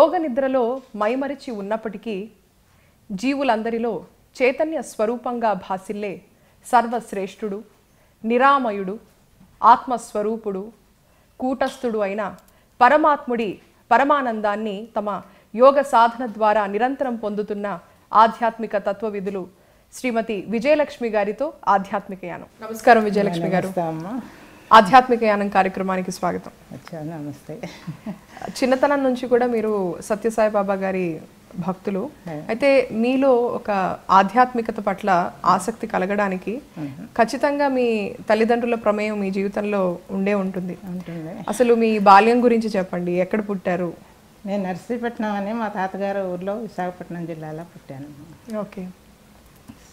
యోగ నిద్రలో మైమరిచి ఉన్నప్పటికీ జీవులందరిలో చైతన్య స్వరూపంగా భాసిల్లే సర్వశ్రేష్ఠుడు నిరామయుడు ఆత్మస్వరూపుడు కూటస్థుడు అయిన పరమాత్ముడి పరమానందాన్ని తమ యోగ సాధన ద్వారా నిరంతరం పొందుతున్న ఆధ్యాత్మిక తత్వవిధులు శ్రీమతి విజయలక్ష్మి గారితో ఆధ్యాత్మిక యానం నమస్కారం విజయలక్ష్మి గారు. ఆధ్యాత్మిక యానం కార్యక్రమానికి స్వాగతం. నమస్తే. చిన్నతనం నుంచి కూడా మీరు సత్యసాయి బాబా గారి భక్తులు. అయితే మీలో ఒక ఆధ్యాత్మికత పట్ల ఆసక్తి కలగడానికి ఖచ్చితంగా మీ తల్లిదండ్రుల ప్రమేయం మీ జీవితంలో ఉండే ఉంటుంది. అసలు మీ బాల్యం గురించి చెప్పండి ఎక్కడ పుట్టారు? నేను నర్సీపట్నం అని మా తాతగారు ఊర్లో విశాఖపట్నం జిల్లాలో పుట్టాను. ఓకే.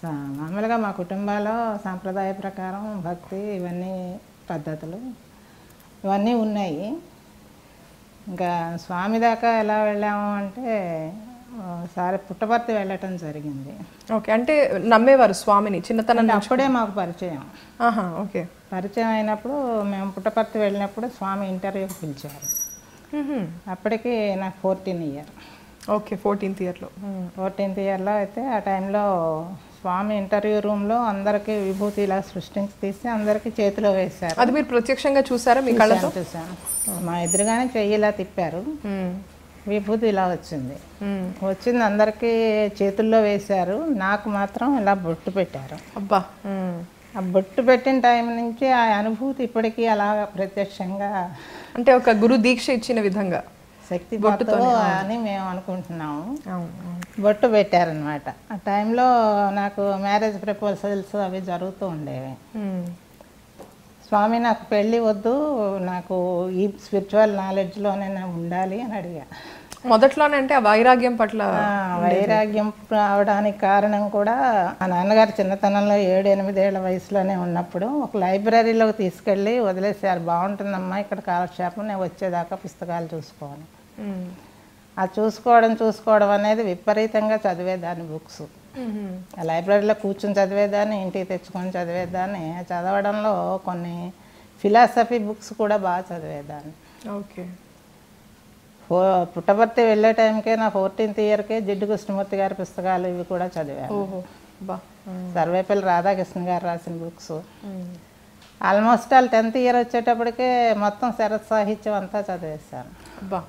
మామూలుగా మా కుటుంబాల్లో సాంప్రదాయ ప్రకారం భక్తి ఇవన్నీ పద్ధతులు ఇవన్నీ ఉన్నాయి. ఇంకా స్వామి దాకా ఎలా వెళ్ళాము అంటే ఒకసారి పుట్టపర్తి వెళ్ళటం జరిగింది. ఓకే అంటే నమ్మేవారు స్వామిని చిన్నతనం అప్పుడే మాకు పరిచయం. ఆహా ఓకే. పరిచయం అయినప్పుడు మేము పుట్టపర్తి వెళ్ళినప్పుడు స్వామి ఇంటర్వ్యూకి పిలిచారు. అప్పటికి నాకు ఫోర్టీన్ ఇయర్. ఓకే ఫోర్టీన్త్ ఇయర్లో. ఫోర్టీన్త్ ఇయర్లో అయితే ఆ టైంలో స్వామి ఇంటర్వ్యూ రూమ్లో అందరికీ విభూతి ఇలా సృష్టించి తీసి అందరికీ చేతిలో వేశారు. అది మీరు ప్రత్యక్షంగా చూసారా మీ కళ్ళతో? చూశాను. మా ఎదురుగానే చెయ్యి ఇలా తిప్పారు. విభూతి ఇలా వచ్చింది. వచ్చింది అందరికీ చేతుల్లో వేశారు. నాకు మాత్రం ఇలా బొట్టు పెట్టారు. అబ్బా. ఆ బొట్టు పెట్టిన టైం నుంచి ఆ అనుభూతి ఇప్పటికీ అలా ప్రత్యక్షంగా అంటే ఒక గురు దీక్ష ఇచ్చిన విధంగా శక్తి అని మేము అనుకుంటున్నాము. బొట్టు పెట్టారనమాట ఆ టైంలో నాకు మ్యారేజ్ ప్రపోజల్స్ అవి జరుగుతూ ఉండేవి. స్వామి నాకు పెళ్ళి వద్దు నాకు ఈ స్పిరిచువల్ నాలెడ్జ్లోనే నేను ఉండాలి అని అడిగా. మొదట్లోనే అంటే ఆ వైరాగ్యం పట్ల వైరాగ్యం రావడానికి కారణం కూడా మా నాన్నగారు చిన్నతనంలో ఏడు ఎనిమిదేళ్ళ వయసులోనే ఉన్నప్పుడు ఒక లైబ్రరీలోకి తీసుకెళ్ళి వదిలేసారు బాగుంటుందమ్మా ఇక్కడ కాలక్షేపం నేను వచ్చేదాకా పుస్తకాలు చూసుకోవాలి. ఆ చూసుకోవడం చూసుకోవడం అనేది విపరీతంగా చదివేదాన్ని బుక్స్. ఆ లైబ్రరీలో కూర్చొని చదివేదాన్ని ఇంటికి తెచ్చుకొని చదివేదాన్ని చదవడంలో కొన్ని ఫిలాసఫీ బుక్స్ కూడా బాగా చదివేదాన్ని. ఓకే. ఫో పుట్టపర్తి వెళ్ళే టైంకే నా ఫోర్టీన్త్ ఇయర్కే జిడ్డు కృష్ణమూర్తి గారి పుస్తకాలు ఇవి కూడా చదివాను. సర్వేపల్లి రాధాకృష్ణ గారు రాసిన books. Almost all tenth year వచ్చేటప్పటికే మొత్తం శరత్ సాహిత్యం అంతా చదివేశాను. అబ్బా.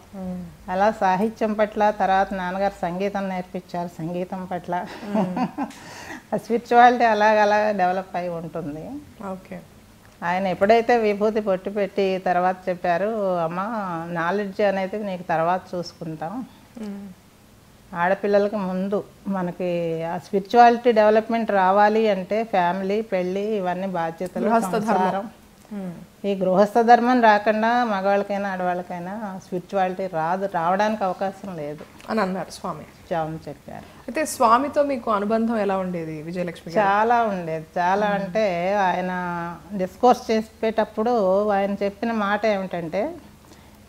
అలా సాహిత్యం పట్ల తర్వాత నాన్నగారు సంగీతం నేర్పించారు సంగీతం పట్ల ఆ స్పిరిచువాలిటీ అలాగలా డెవలప్ అయి ఉంటుంది ఓకే ఆయన ఎప్పుడైతే విభూతి పొట్టి పెట్టి తర్వాత చెప్పారు అమ్మ నాలెడ్జ్ అనేది నీకు తర్వాత చూసుకుంటాం. ఆడపిల్లలకి ముందు మనకి ఆ స్పిరిచువాలిటీ డెవలప్మెంట్ రావాలి అంటే ఫ్యామిలీ పెళ్ళి ఇవన్నీ బాధ్యతలు సంసారం. ఈ గృహస్థ ధర్మం రాకుండా మగవాళ్ళకైనా ఆడవాళ్ళకైనా స్పిరిచువాలిటీ రాదు రావడానికి అవకాశం లేదు అని అన్నారు స్వామి. చావు చెప్పారు. అయితే స్వామితో మీకు అనుబంధం ఎలా ఉండేది? విజయలక్ష్మి చాలా ఉండేది. చాలా అంటే ఆయన డిస్కోర్స్ చేసేటప్పుడు ఆయన చెప్పిన మాట ఏమిటంటే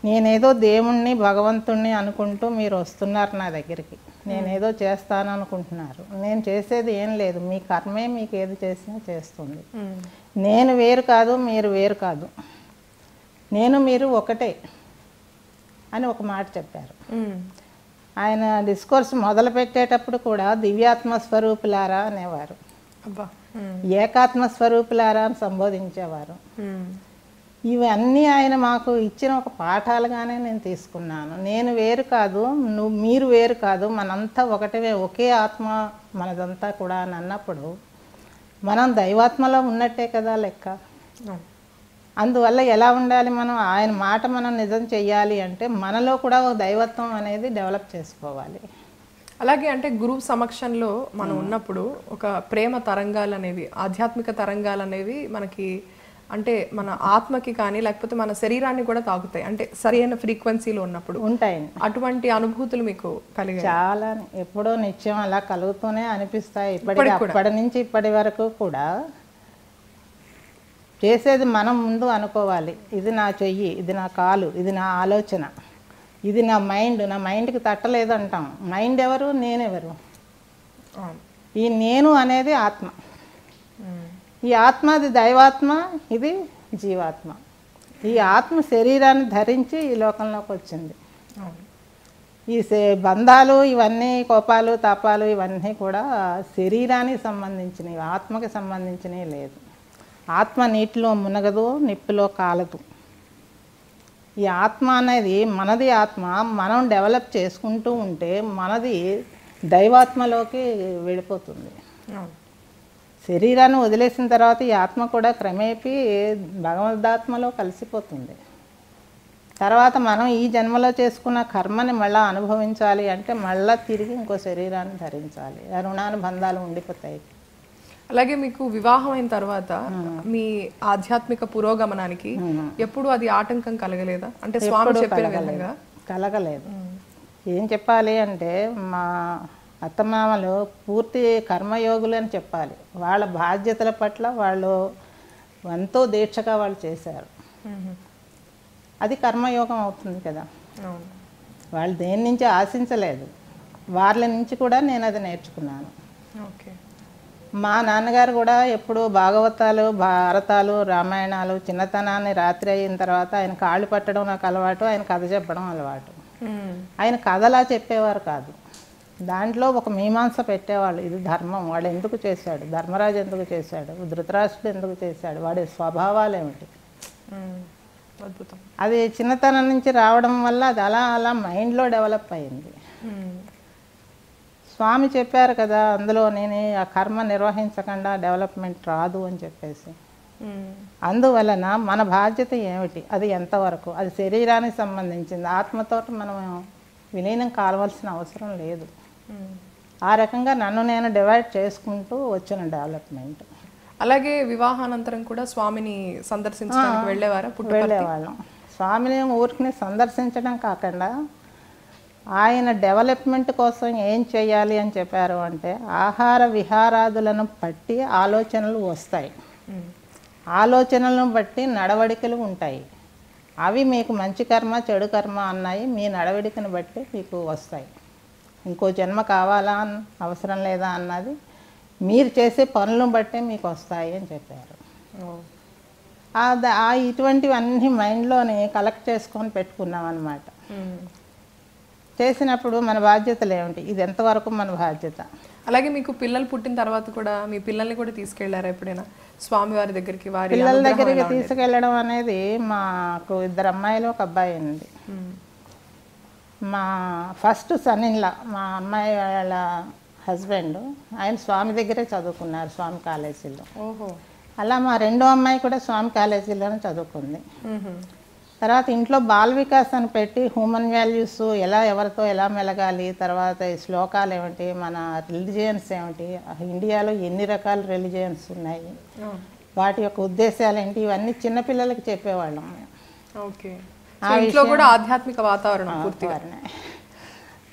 నేనేదో దేవుణ్ణి భగవంతుణ్ణి అనుకుంటూ మీరు వస్తున్నారు నా దగ్గరికి. నేనేదో చేస్తాను అనుకుంటున్నారు నేను చేసేది ఏం లేదు మీ కర్మే మీకు ఏది చేసినా చేస్తుంది. నేను వేరు కాదు మీరు వేరు కాదు నేను మీరు ఒకటే అని ఒక మాట చెప్పారు. ఆయన డిస్కోర్స్ మొదలు పెట్టేటప్పుడు కూడా దివ్యాత్మ స్వరూపులారా అనేవారు. ఏకాత్మ స్వరూపులారా అని సంబోధించేవారు. ఇవన్నీ ఆయన మాకు ఇచ్చిన ఒక పాఠాలుగానే నేను తీసుకున్నాను. నేను వేరు కాదు నువ్వు మీరు వేరు కాదు మనంతా ఒకటే ఒకే ఆత్మ మనదంతా కూడా అని అన్నప్పుడు మనం దైవాత్మలో ఉన్నట్టే కదా లెక్క. అందువల్ల ఎలా ఉండాలి మనం? ఆయన మాట మనం నిజం చెయ్యాలి అంటే మనలో కూడా ఒక దైవత్వం అనేది డెవలప్ చేసుకోవాలి. అలాగే అంటే గురువు సమక్షంలో మనం ఉన్నప్పుడు ఒక ప్రేమ తరంగాలు అనేవి ఆధ్యాత్మిక తరంగాలు అనేవి మనకి అంటే మన ఆత్మకి కానీ లేకపోతే మన శరీరాన్ని కూడా తాకుతాయి. అంటే సరైన ఫ్రీక్వెన్సీలో ఉన్నప్పుడు ఉంటాయండి. అటువంటి అనుభూతులు మీకు కలిగాయి? చాలా ఎప్పుడో నిత్యం అలా కలుగుతూనే అనిపిస్తాయి. ఇప్పటికి అప్పటి నుంచి ఇప్పటి వరకు కూడా చేసేది మనం ముందు అనుకోవాలి. ఇది నా చెయ్యి ఇది నా కాలు ఇది నా ఆలోచన ఇది నా మైండ్. నా మైండ్కి తట్టలేదు అంటాం మైండ్ ఎవరు? నేనెవరు. ఈ నేను అనేది ఆత్మ. ఈ ఆత్మ అది దైవాత్మ ఇది జీవాత్మ. ఈ ఆత్మ శరీరాన్ని ధరించి ఈ లోకంలోకి వచ్చింది. ఈ సే- బంధాలు ఇవన్నీ కోపాలు తాపాలు ఇవన్నీ కూడా శరీరానికి సంబంధించినవి ఆత్మకి సంబంధించినవి లేదు. ఆత్మ నీటిలో మునగదు నిప్పులో కాలదు. ఈ ఆత్మ అనేది మనది ఆత్మ మనం డెవలప్ చేసుకుంటూ ఉంటే మనది దైవాత్మలోకి వెళ్ళిపోతుంది. శరీరాన్ని వదిలేసిన తర్వాత ఈ ఆత్మ కూడా క్రమేపీ భగవద్ధాత్మలో కలిసిపోతుంది. తర్వాత మనం ఈ జన్మలో చేసుకున్న కర్మని మళ్ళీ అనుభవించాలి అంటే మళ్ళీ తిరిగి ఇంకో శరీరాన్ని ధరించాలి. ఆ రుణానుబంధాలు ఉండిపోతాయి. అలాగే మీకు వివాహం అయిన తర్వాత మీ ఆధ్యాత్మిక పురోగమనానికి ఎప్పుడు అది ఆటంకం కలగలేదా? అంటే స్వామి చెప్పిన కలగలేదు. ఏం చెప్పాలి అంటే మా అత్తమామలు పూర్తి కర్మయోగులు అని చెప్పాలి. వాళ్ళ బాధ్యతల పట్ల వాళ్ళు ఎంతో దీక్షగా వాళ్ళు చేశారు. అది కర్మయోగం అవుతుంది కదా. వాళ్ళు దేని నుంచి ఆశించలేదు. వాళ్ళ నుంచి కూడా నేను అది నేర్చుకున్నాను. ఓకే. మా నాన్నగారు కూడా ఎప్పుడు భాగవతాలు భారతాలు రామాయణాలు చిన్నతనాన్ని రాత్రి అయిన తర్వాత ఆయన కాళ్ళు పట్టడం నాకు అలవాటు ఆయన కథ చెప్పడం అలవాటు. ఆయన కథలా చెప్పేవారు కాదు. దాంట్లో ఒక మీమాంస పెట్టేవాళ్ళు. ఇది ధర్మం. వాడు ఎందుకు చేశాడు? ధర్మరాజు ఎందుకు చేశాడు? ధృతరాష్ట్రుడు ఎందుకు చేశాడు? వాడి స్వభావాలు ఏమిటి. అద్భుతం. అది చిన్నతనం నుంచి రావడం వల్ల అది అలా అలా మైండ్లో డెవలప్ అయింది. స్వామి చెప్పారు కదా అందులో నేను ఆ కర్మ నిర్వహించకుండా డెవలప్మెంట్ రాదు అని చెప్పేసి. అందువలన మన బాధ్యత ఏమిటి? అది ఎంతవరకు? అది శరీరానికి సంబంధించింది. ఆత్మతో మనం విలీనం కావాల్సిన అవసరం లేదు. ఆ రకంగా నన్ను నేను డివైడ్ చేసుకుంటూ వచ్చిన డెవలప్మెంట్ అలాగే వివాహానంతరం కూడా స్వామిని సందర్శించడానికి వెళ్ళేవారా పుట్ట వెళ్ళేవాళ్ళం. స్వామిని ఊరికి సందర్శించడం కాకుండా ఆయన డెవలప్మెంట్ కోసం ఏం చేయాలి అని చెప్పారు అంటే ఆహార విహారాదులను బట్టి ఆలోచనలు వస్తాయి. ఆలోచనలను బట్టి నడవడికలు ఉంటాయి. అవి మీకు మంచి కర్మ చెడు కర్మ అన్నాయి. మీ నడవడికను బట్టి మీకు వస్తాయి. ఇంకో జన్మ కావాలా అన్- అవసరం లేదా అన్నది మీరు చేసే పనులను బట్టే మీకు వస్తాయి అని చెప్పారు. ఆ ఇటువంటివన్నీ మైండ్లోని కలెక్ట్ చేసుకొని పెట్టుకున్నాం అనమాట. చేసినప్పుడు మన బాధ్యతలు ఏమిటి ఇది ఎంతవరకు మన బాధ్యత అలాగే మీకు పిల్లలు పుట్టిన తర్వాత కూడా మీ పిల్లల్ని కూడా తీసుకెళ్ళారా ఎప్పుడైనా స్వామి వారి దగ్గరికి వారి పిల్లల దగ్గరికి? తీసుకెళ్ళడం అనేది మాకు ఇద్దరు అమ్మాయిలు ఒక అబ్బాయి ఉంది. మా ఫస్ట్ సన్ ఇన్లా మా అమ్మాయి వాళ్ళ హస్బెండ్ ఆయన స్వామి దగ్గరే చదువుకున్నారు స్వామి కాలేజీలో. అలా మా రెండో అమ్మాయి కూడా స్వామి కాలేజీలోనే చదువుకుంది. తర్వాత ఇంట్లో బాల్ వికాస్ అని పెట్టి హ్యూమన్ వాల్యూస్ ఎలా ఎవరితో ఎలా మెలగాలి తర్వాత ఈ శ్లోకాలు ఏమిటి మన రిలిజియన్స్ ఏమిటి ఇండియాలో ఎన్ని రకాల రిలిజియన్స్ ఉన్నాయి. వాటి యొక్క ఉద్దేశాలు ఏంటి ఇవన్నీ చిన్నపిల్లలకి చెప్పేవాళ్ళం ఓకే. ఇంట్లో కూడా ఆధ్యాత్మిక వాతావరణం పూర్తిగా.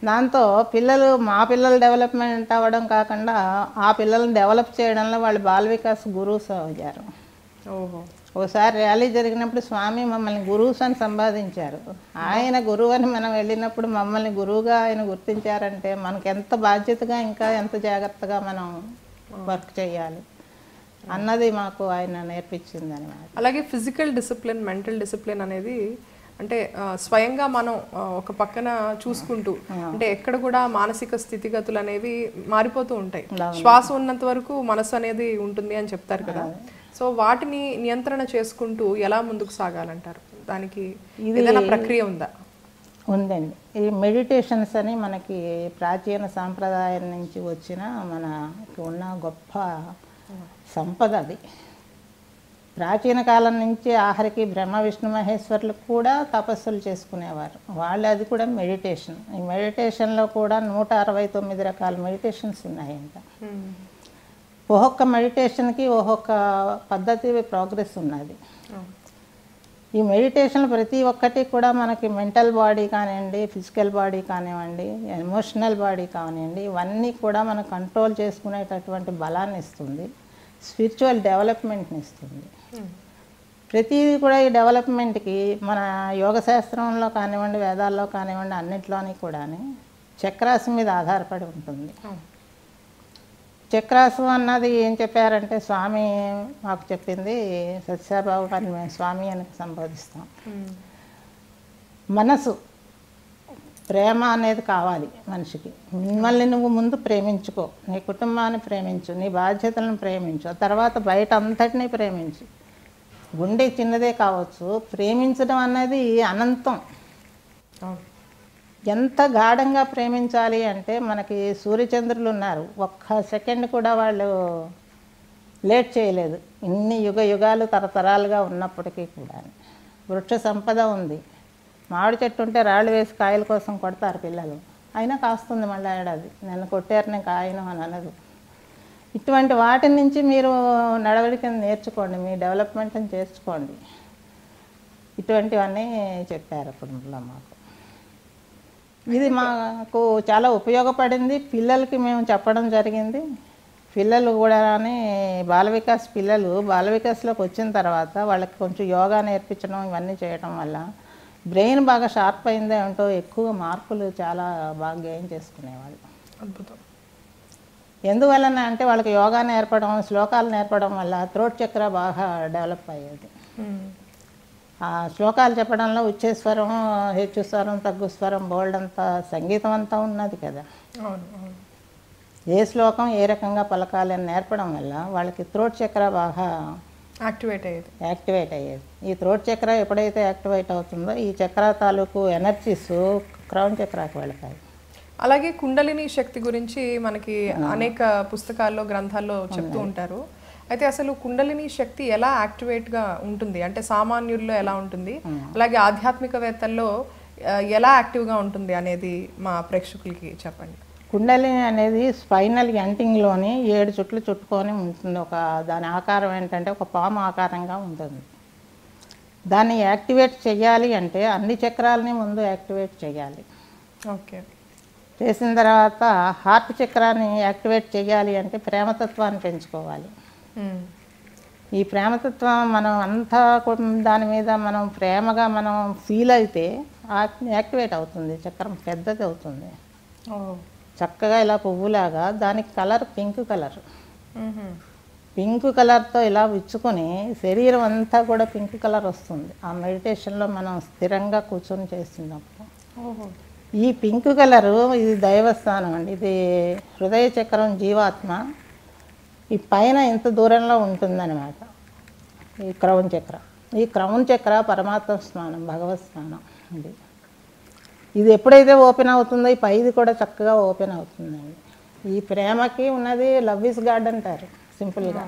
దాంతో పిల్లలు మా పిల్లలు డెవలప్మెంట్ అవ్వడం కాకుండా ఆ పిల్లల్ని డెవలప్ చేయడంలో వాళ్ళు బాల వికాస్ గురువుస్ అయ్యారు. ఓహో. ఒకసారి ర్యాలీ జరిగినప్పుడు స్వామి మమ్మల్ని గురువుస్ అని సంపాదించారు ఆయన గురువు అని మనం వెళ్ళినప్పుడు మమ్మల్ని గురువుగా ఆయన గుర్తించారంటే మనకు ఎంత బాధ్యతగా ఇంకా ఎంత జాగ్రత్తగా మనం వర్క్ చేయాలి అన్నది మాకు ఆయన నేర్పించింది అనమాట అలాగే ఫిజికల్ డిసిప్లిన్ మెంటల్ డిసిప్లిన్ అనేది అంటే స్వయంగా మనం ఒక పక్కన చూసుకుంటూ అంటే ఎక్కడ కూడా మానసిక స్థితిగతులు అనేవి మారిపోతూ ఉంటాయి. శ్వాస ఉన్నంత వరకు మనసు అనేది ఉంటుంది అని చెప్తారు కదా. సో వాటిని నియంత్రణ చేసుకుంటూ ఎలా ముందుకు సాగాలంటారు? దానికి ఏదైనా ప్రక్రియ ఉందా? ఉందండి. ఈ మెడిటేషన్స్ అని మనకి ప్రాచీన సాంప్రదాయం నుంచి వచ్చిన మనకి ఉన్న గొప్ప సంపద అది. ప్రాచీన కాలం నుంచి ఆఖరికి బ్రహ్మ విష్ణు మహేశ్వరులు కూడా తపస్సులు చేసుకునేవారు వాళ్ళు అది కూడా మెడిటేషన్ ఈ మెడిటేషన్లో కూడా నూట అరవై తొమ్మిది రకాల మెడిటేషన్స్ ఉన్నాయంట మ్మ్. ఒక్కొక్క మెడిటేషన్కి ఒక్కొక్క పద్ధతి ప్రోగ్రెస్ ఉన్నది ఆ. ఈ మెడిటేషన్ ప్రతి ఒక్కటి కూడా మనకి మెంటల్ బాడీ కానివ్వండి ఫిజికల్ బాడీ కానివ్వండి ఎమోషనల్ బాడీ కానివ్వండి ఇవన్నీ కూడా మనం కంట్రోల్ చేసుకునేటటువంటి బలాన్ని ఇస్తుంది స్పిరిచువల్ డెవలప్మెంట్ని ఇస్తుంది. ప్రతిదీ కూడా ఈ డెవలప్మెంట్కి మన యోగ శాస్త్రంలో కానివ్వండి వేదాల్లో కానివ్వండి అన్నిట్లోని కూడా చక్రాసు మీద ఆధారపడి ఉంటుంది. చక్రాసు అన్నది ఏం చెప్పారంటే స్వామి మాకు చెప్పింది సత్యసాబాబు గారిని మేము స్వామి అని సంబోధిస్తాం. మనసు ప్రేమ అనేది కావాలి మనిషికి. మిమ్మల్ని నువ్వు ముందు ప్రేమించుకో. నీ కుటుంబాన్ని ప్రేమించు నీ బాధ్యతలను ప్రేమించు ఆ తర్వాత బయట అంతటినీ ప్రేమించు. గుండె చిన్నదే కావచ్చు. ప్రేమించడం అనేది అనంతం. ఎంత గాఢంగా ప్రేమించాలి అంటే మనకి సూర్యచంద్రులు ఉన్నారు. ఒక్క సెకండ్ కూడా వాళ్ళు లేట్ చేయలేదు. ఇన్ని యుగ యుగాలు తరతరాలుగా ఉన్నప్పటికీ కూడా వృక్ష సంపద ఉంది. మామిడి చెట్టు ఉంటే రాళ్ళు వేసి కాయల కోసం కొడతారు పిల్లలు. అయినా కాస్తుంది మళ్ళీ ఏడాది నన్ను కొట్టారు నేను కాయను అని అనదు. ఇటువంటి వాటి నుంచి మీరు నడవడికను నేర్చుకోండి మీ డెవలప్మెంట్ని చేసుకోండి. ఇటువంటివన్నీ చెప్పారు కుటుంబంలో మాకు. ఇది మాకు చాలా ఉపయోగపడింది. పిల్లలకి మేము చెప్పడం జరిగింది. పిల్లలు కూడా బాల వికాస్ పిల్లలు బాల వికాస్లోకి వచ్చిన తర్వాత వాళ్ళకి కొంచెం యోగా నేర్పించడం ఇవన్నీ చేయడం వల్ల బ్రెయిన్ బాగా షార్ప్ అయిందే అంటూ ఎక్కువ మార్కులు చాలా బాగా గెయిన్ చేసుకునేవాళ్ళు. అద్భుతం. ఎందువలన అంటే వాళ్ళకి యోగా నేర్పడం శ్లోకాలు నేర్పడం వల్ల త్రోట్ చక్ర బాగా డెవలప్ అయ్యేది. ఆ శ్లోకాలు చెప్పడంలో ఉచ్చేస్వరం హెచ్చు స్వరం తగ్గు స్వరం బోల్డ్ అంతా సంగీతం అంతా ఉన్నది కదా. ఏ శ్లోకం ఏ రకంగా పలకాలి అని నేర్పడం వల్ల వాళ్ళకి త్రోట్ చక్ర బాగా యాక్టివేట్ అయ్యేది. యాక్టివేట్ అయ్యేది. ఈ త్రోట్ చక్ర ఎప్పుడైతే యాక్టివేట్ అవుతుందో ఈ చక్ర తాలూకు ఎనర్జీస్ క్రౌన్ చక్రాకి వెళతాయి అలాగే కుండలిని శక్తి గురించి మనకి అనేక పుస్తకాల్లో గ్రంథాల్లో చెప్తూ ఉంటారు. అయితే అసలు కుండలిని శక్తి ఎలా యాక్టివేట్గా ఉంటుంది? అంటే సామాన్యుల్లో ఎలా ఉంటుంది? అలాగే ఆధ్యాత్మికవేత్తల్లో ఎలా యాక్టివ్గా ఉంటుంది అనేది మా ప్రేక్షకులకి చెప్పండి. కుండలిని అనేది స్పైనల్ ఎంటింగ్లోని ఏడు చుట్లు చుట్టుకొని ఉంటుంది. ఒక దాని ఆకారం ఏంటంటే ఒక పాము ఆకారంగా ఉంటుంది. దాన్ని యాక్టివేట్ చేయాలి అంటే అన్ని చక్రాలని ముందు యాక్టివేట్ చేయాలి. ఓకే. చేసిన తర్వాత హార్ట్ చక్రాన్ని యాక్టివేట్ చేయాలి అంటే ప్రేమతత్వాన్ని పెంచుకోవాలి. ఈ ప్రేమతత్వం మనం అంతా దాని మీద మనం ప్రేమగా మనం ఫీల్ అయితే యాక్టివేట్ అవుతుంది. చక్రం పెద్దది అవుతుంది చక్కగా ఇలా పువ్వులాగా దానికి కలర్ పింక్ కలర్. పింక్ కలర్తో ఇలా విచ్చుకొని శరీరం అంతా కూడా పింక్ కలర్ వస్తుంది. ఆ మెడిటేషన్లో మనం స్థిరంగా కూర్చొని చేస్తున్నప్పుడు. ఈ పింక్ కలరు ఇది దైవస్థానం అండి. ఇది హృదయ చక్రం జీవాత్మ. ఈ పైన ఇంత దూరంలో ఉంటుందన్నమాట. ఈ క్రౌన్ చక్ర. ఈ క్రౌన్ చక్ర పరమాత్మ స్థానం భగవత్ స్థానం ఇది. ఇది ఎప్పుడైతే ఓపెన్ అవుతుందో ఈ పైది కూడా చక్కగా ఓపెన్ అవుతుందండి. ఈ ప్రేమకి ఉన్నది లవ్ ఇస్ గాడ్ అంటారు సింపుల్గా.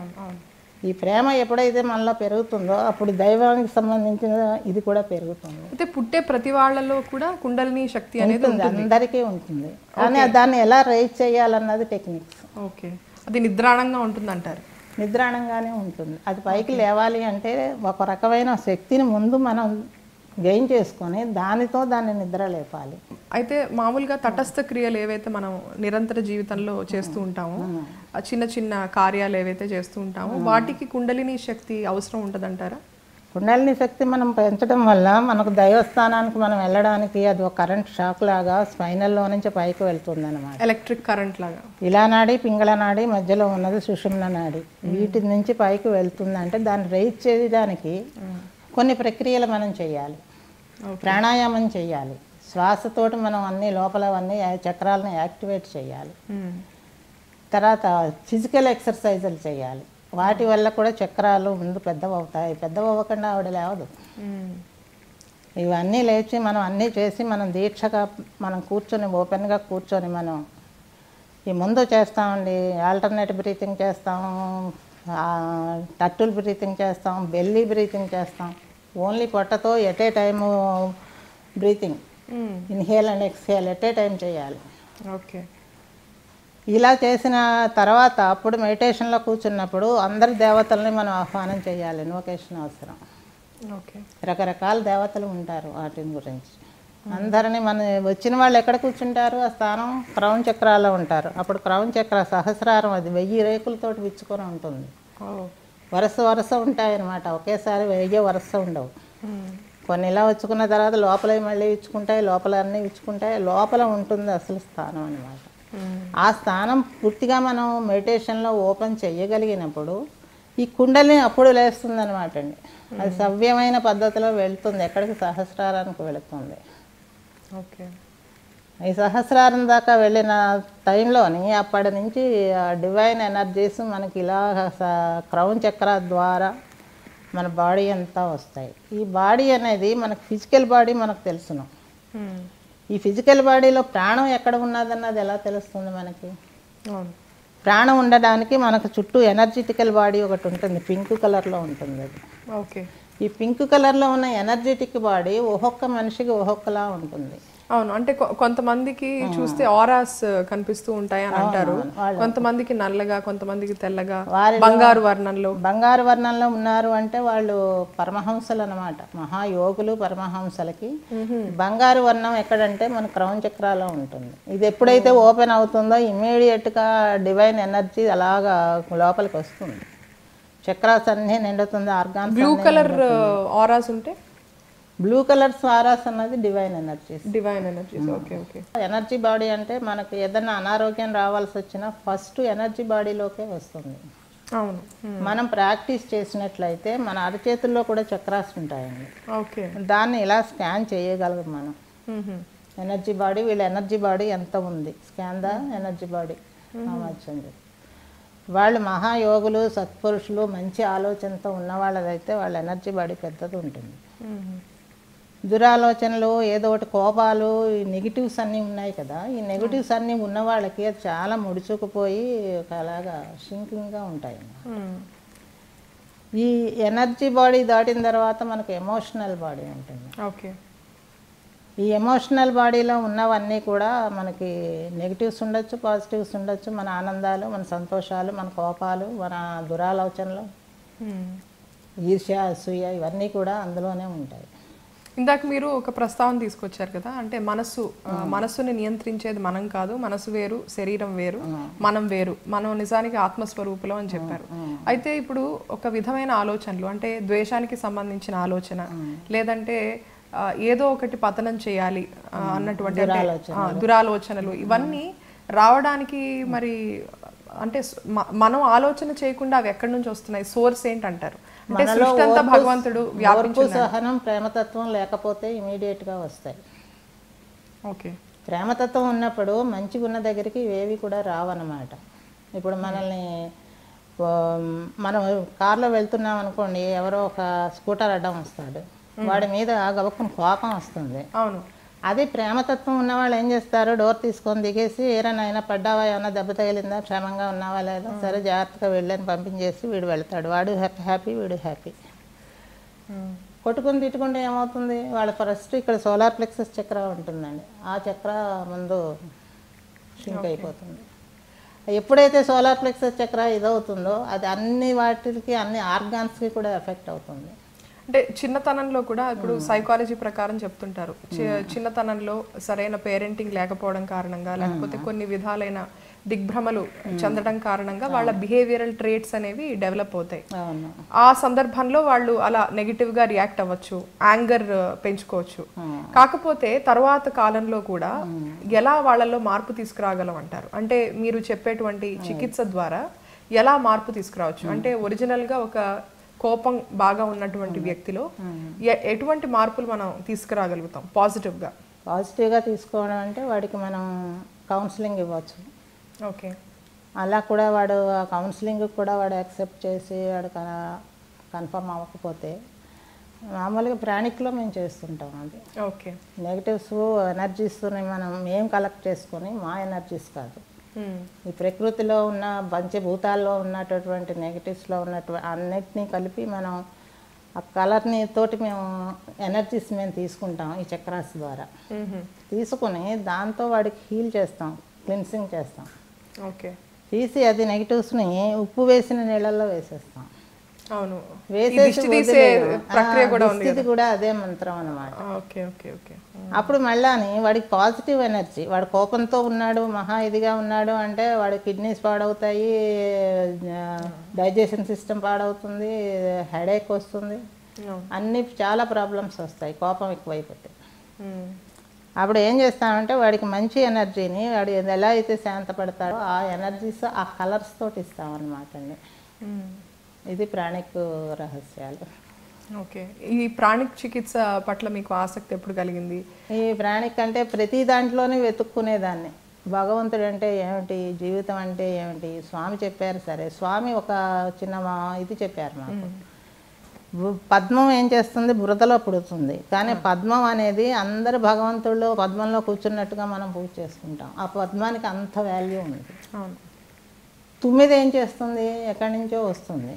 ఈ ప్రేమ ఎప్పుడైతే మనలో పెరుగుతుందో అప్పుడు దైవానికి సంబంధించిన ఇది కూడా పెరుగుతుంది. అయితే పుట్టే ప్రతి వాళ్ళలో కూడా కుండలిని శక్తి అనేది అందరికీ ఉంటుంది. కానీ దాన్ని ఎలా రైజ్ చేయాలన్నది టెక్నిక్స్. ఓకే. అది నిద్రాణంగా ఉంటుంది అంటారు నిద్రాణంగానే ఉంటుంది. అది పైకి లేవాలి అంటే ఒక రకమైన శక్తిని ముందు మనం గెయిన్ చేసుకొని దానితో దాన్ని నిద్ర లేపాలి. అయితే మామూలుగా తటస్థ క్రియలు ఏవైతే మనం నిరంతర జీవితంలో చేస్తూ ఉంటామో ఆ చిన్న చిన్న కార్యాలు ఏవైతే చేస్తూ ఉంటామో వాటికి కుండలిని శక్తి అవసరం ఉంటుందంటారా? కుండలిని శక్తి మనం పెంచడం వల్ల మనకు దైవస్థానానికి మనం వెళ్ళడానికి అది ఒక కరెంట్ షాక్ లాగా స్పైనల్లో నుంచి పైకి వెళ్తుంది అనమాట ఎలక్ట్రిక్ కరెంట్ లాగా. ఇలా నాడి పింగళ నాడి మధ్యలో ఉన్నది సుషుమ్న నాడి. వీటి నుంచి పైకి వెళ్తుంది అంటే దాన్ని రైజ్ చేయడానికి కొన్ని ప్రక్రియలు మనం చేయాలి. ప్రాణాయామం చేయాలి. శ్వాసతోటి మనం అన్ని లోపల అన్ని చక్రాలను యాక్టివేట్ చేయాలి. తర్వాత ఫిజికల్ ఎక్సర్సైజులు చేయాలి. వాటి వల్ల కూడా చక్రాలు ముందు పెద్దవి అవుతాయి పెద్దవి అవ్వకుండా ఆవిడ లేవదు. ఇవన్నీ లేచి మనం అన్నీ చేసి మనం దీక్షగా మనం కూర్చొని ఓపెన్గా కూర్చొని మనం ఈ ముందు చేస్తామండి. ఆల్టర్నేట్ బ్రీతింగ్ చేస్తాం. టట్టుల్ బ్రీతింగ్ చేస్తాం. బెల్లీ బ్రీతింగ్ చేస్తాం. Only పొట్టతో at a time breathing. Hmm. Inhale and exhale at a time చేయాలి. ఓకే. ఇలా చేసిన తర్వాత అప్పుడు మెడిటేషన్లో కూర్చున్నప్పుడు అందరి దేవతల్ని మనం ఆహ్వానం చేయాలి. ఇన్వకేషన్ అవసరం. ఓకే. రకరకాల దేవతలు ఉంటారు వాటి గురించి. అందరినీ మన వచ్చిన వాళ్ళు ఎక్కడ కూర్చుంటారు? ఆ స్థానం క్రౌన్ చక్రాల్లో ఉంటారు. అప్పుడు క్రౌన్ చక్ర సహస్రారం అది వెయ్యి రేకులతోటి విచ్చుకొని ఉంటుంది. వరుస వరుస ఉంటాయన్నమాట. ఒకేసారి వెయ్యి వరుస ఉండవు. కొన్ని ఇలా వచ్చుకున్న తర్వాత లోపల మళ్ళీ ఇచ్చుకుంటాయి లోపల అన్నీ ఇచ్చుకుంటాయి లోపల ఉంటుంది అసలు స్థానం అన్నమాట. మ్మ్. ఆ స్థానం పూర్తిగా మనం మెడిటేషన్లో ఓపెన్ చేయగలిగినప్పుడు ఈ కుండలిని అప్పుడు లేస్తుంది అనమాట అండి. అది సవ్యమైన పద్ధతిలో వెళ్తుంది. ఎక్కడికి సహస్రారానికి వెళుతుంది. ఓకే. ఈ సహస్రారం దాకా వెళ్ళిన టైంలోని అప్పటి నుంచి ఆ డివైన్ ఎనర్జీస్ మనకి ఇలా క్రౌన్ చక్ర ద్వారా మన బాడీ అంతా వస్తాయి. ఈ బాడీ అనేది మనకు ఫిజికల్ బాడీ మనకు తెలుసును. ఈ ఫిజికల్ బాడీలో ప్రాణం ఎక్కడ ఉన్నదన్నది ఎలా తెలుస్తుంది మనకి? ప్రాణం ఉండడానికి మనకు చుట్టూ ఎనర్జెటికల్ బాడీ ఒకటి ఉంటుంది పింక్ కలర్లో ఉంటుంది అది. ఓకే. ఈ పింక్ కలర్లో ఉన్న ఎనర్జెటిక్ బాడీ ఒక్కొక్క మనిషికి ఒక్కొక్కలా ఉంటుంది. అవును. అంటే కొంతమందికి చూస్తే ఆరాస్ కనిపిస్తూ ఉంటాయి అని అంటారు. కొంతమందికి నల్లగా కొంతమందికి తెల్లగా బంగారు వర్ణంలో. బంగారు వర్ణంలో ఉన్నారు అంటే వాళ్ళు పరమహంసలు అనమాట మహాయోగులు పరమహంసలకి. బంగారు వర్ణం ఎక్కడంటే మన క్రౌన్ చక్రాలో ఉంటుంది. ఇది ఎప్పుడైతే ఓపెన్ అవుతుందో ఇమీడియట్గా డివైన్ ఎనర్జీ అలాగా లోపలికి వస్తుంది. చక్రాస్ అన్నీ నిండుతుంది ఆర్గాన్స్ బ్లూ కలర్ ఆరాస్ ఉంటే? బ్లూ కలర్ సారాస్ అన్నది divine energies divine energies okay okay energy body అంటే మనకు ఏదైనా అనారోగ్యం రావాల్సి వచ్చినా ఫస్ట్ ఎనర్జీ బాడీలోకే వస్తుంది. అవును. మ్మ్. మనం ప్రాక్టీస్ చేసినట్లయితే మన అరచేతుల్లో కూడా చక్రాస్ ఉంటాయండి. ఓకే దాన్ని ఇలా స్కాన్ చేయగలం మనం. ఎనర్జీ బాడీ వీళ్ళ ఎనర్జీ బాడీ ఎంత ఉంది? Scan the? ఎనర్జీ బాడీ వచ్చింది వాళ్ళు మహాయోగులు సత్పురుషులు మంచి ఆలోచనతో ఉన్న వాళ్ళదైతే వాళ్ళ ఎనర్జీ బాడీ పెద్దది ఉంటుంది. మ్మ్. దురాలోచనలు ఏదో ఒకటి కోపాలు ఈ నెగిటివ్స్ అన్నీ ఉన్నాయి కదా. ఈ నెగిటివ్స్ అన్నీ ఉన్న వాళ్ళకి అది చాలా ముడుచుకుపోయి ఒక అలాగా షింకింగ్గా ఉంటాయి. ఈ ఎనర్జీ బాడీ దాటిన తర్వాత మనకు ఎమోషనల్ బాడీ ఉంటుంది. ఓకే. ఈ ఎమోషనల్ బాడీలో ఉన్నవన్నీ కూడా మనకి నెగిటివ్స్ ఉండొచ్చు పాజిటివ్స్ ఉండొచ్చు. మన ఆనందాలు మన సంతోషాలు మన కోపాలు మన దురాలోచనలు. ఈర్ష్య అసూయ ఇవన్నీ కూడా అందులోనే ఉంటాయి. ఇందాక మీరు ఒక ప్రస్తావన తీసుకొచ్చారు కదా అంటే మనస్సు మనస్సుని నియంత్రించేది మనం కాదు మనసు వేరు శరీరం వేరు మనం వేరు మనం నిజానికి ఆత్మస్వరూపులం అని చెప్పారు. అయితే ఇప్పుడు ఒక విధమైన ఆలోచనలు అంటే ద్వేషానికి సంబంధించిన ఆలోచన లేదంటే ఏదో ఒకటి పతనం చేయాలి అన్నటువంటి దురాలోచనలు. ఇవన్నీ రావడానికి మరి అంటే మనం ఆలోచన చేయకుండా అవి ఎక్కడి నుంచి వస్తున్నాయి? సోర్స్ ఏంటంటారు? భగవంతుడు ఓర్పు సహనం ప్రేమతత్వం లేకపోతే ఇమీడియట్గా వస్తాయి. ఓకే. ప్రేమతత్వం ఉన్నప్పుడు మంచిగా ఉన్న దగ్గరికి ఇవేవి కూడా రావన్నమాట. ఇప్పుడు మనల్ని మనం కార్లో వెళ్తున్నాం అనుకోండి ఎవరో ఒక స్కూటర్ అడ్డం వస్తాడు. వాడి మీద గబక్కుని కోపం వస్తుంది. అవును. అదే ప్రేమతత్వం ఉన్నవాళ్ళు ఏం చేస్తారు? డోర్ తీసుకొని దిగేసి ఏరైనా అయినా పడ్డావా? ఏమైనా దెబ్బ తగిలిందా? క్షేమంగా ఉన్నావా లేదా? సరే జాగ్రత్తగా వెళ్ళని పంపించేసి వీడు వెళ్తాడు. వాడు హ్యాపీ హ్యాపీ వీడు హ్యాపీ. కొట్టుకుని తిట్టుకుంటే ఏమవుతుంది? వాళ్ళ ఫస్ట్ ఇక్కడ సోలార్ ప్లెక్సస్ చక్ర ఉంటుందండి. ఆ చక్ర ముందు షింక్ అయిపోతుంది. ఎప్పుడైతే సోలార్ ప్లెక్సస్ చక్ర ఇదవుతుందో అది అన్ని వాటికి అన్ని ఆర్గాన్స్కి కూడా ఎఫెక్ట్ అవుతుంది. అంటే చిన్నతనంలో కూడా ఇప్పుడు సైకాలజీ ప్రకారం చెప్తుంటారు. చిన్నతనంలో సరైన పేరెంటింగ్ లేకపోవడం కారణంగా లేకపోతే కొన్ని విధాలైన దిగ్భ్రమలు చెందడం కారణంగా వాళ్ళ బిహేవియరల్ ట్రేట్స్ అనేవి డెవలప్ అవుతాయి. ఆ సందర్భంలో వాళ్ళు అలా నెగిటివ్గా రియాక్ట్ అవ్వచ్చు యాంగర్ పెంచుకోవచ్చు. కాకపోతే తర్వాత కాలంలో కూడా ఎలా వాళ్ళలో మార్పు తీసుకురాగలం అంటారు. అంటే మీరు చెప్పేటువంటి చికిత్స ద్వారా ఎలా మార్పు తీసుకురావచ్చు? అంటే ఒరిజినల్గా ఒక కోపం బాగా ఉన్నటువంటి వ్యక్తిలో ఎటువంటి మార్పులు మనం తీసుకురాగలుగుతాం? పాజిటివ్గా. పాజిటివ్గా తీసుకోవడం అంటే వాడికి మనం కౌన్సిలింగ్ ఇవ్వచ్చు. ఓకే అలా కూడా వాడు ఆ కౌన్సిలింగ్ కూడా వాడు యాక్సెప్ట్ చేసి వాడు కన్ఫర్మ్ అవ్వకపోతే మామూలుగా ప్రాణిక్లో మేము చేస్తుంటాం అది. ఓకే నెగిటివ్స్ ఎనర్జీస్ని మనం మేము కలెక్ట్ చేసుకొని మా ఎనర్జీస్ కాదు. ఈ ప్రకృతిలో ఉన్న పంచభూతాల్లో ఉన్నటువంటి నెగిటివ్స్లో ఉన్నటువంటి అన్నిటినీ కలిపి మనం ఆ కలర్ని తోటి మేము ఎనర్జీస్ మేము తీసుకుంటాం ఈ చక్రాస్ ద్వారా. తీసుకుని దాంతో వాడికి హీల్ చేస్తాం క్లిన్సింగ్ చేస్తాం. ఓకే తీసి అది నెగిటివ్స్ని ఉప్పు వేసిన నీళ్ళల్లో వేసేస్తాం. అవును వేసేసి తీసే వదిలేయడం. ప్రక్రియ కూడా ఉంది కూడా అదే మంత్రం అన్నమాట ఓకే ఓకే ఓకే అప్పుడు మళ్ళాని వాడికి పాజిటివ్ ఎనర్జీ వాడు కోపంతో ఉన్నాడు మహా ఇదిగా ఉన్నాడు అంటే వాడి కిడ్నీస్ పాడవుతాయి డైజెషన్ సిస్టమ్ పాడవుతుంది హెడేక్ వస్తుంది. అన్ని చాలా ప్రాబ్లమ్స్ వస్తాయి కోపం ఎక్కువైపోతే. అప్పుడు ఏం చేస్తామంటే వాడికి మంచి ఎనర్జీని వాడు ఎలా అయితే శాంతపడతాడో ఆ ఎనర్జీస్ ఆ కలర్స్ తోటి ఇస్తామన్నమాట అండి. ఇది ప్రాణిక్ రహస్యాలు. ఓకే. ఈ ప్రాణిక్ చికిత్స పట్ల మీకు ఆసక్తి ఎప్పుడు కలిగింది? ఈ ప్రాణిక్ అంటే ప్రతి దాంట్లోనే వెతుక్కునేదాన్ని. భగవంతుడు అంటే ఏమిటి? జీవితం అంటే ఏమిటి? స్వామి చెప్పారు సరే. స్వామి ఒక చిన్న మా- ఇది చెప్పారు మాకు. పద్మం ఏం చేస్తుంది? బురదలో పుడుతుంది. కానీ పద్మం అనేది అందరు భగవంతుళ్ళు పద్మంలో కూర్చున్నట్టుగా మనం పూజ చేసుకుంటాం. ఆ పద్మానికి అంత వాల్యూ ఉంది. తుమ్మిది ఏం చేస్తుంది ఎక్కడి నుంచో వస్తుంది.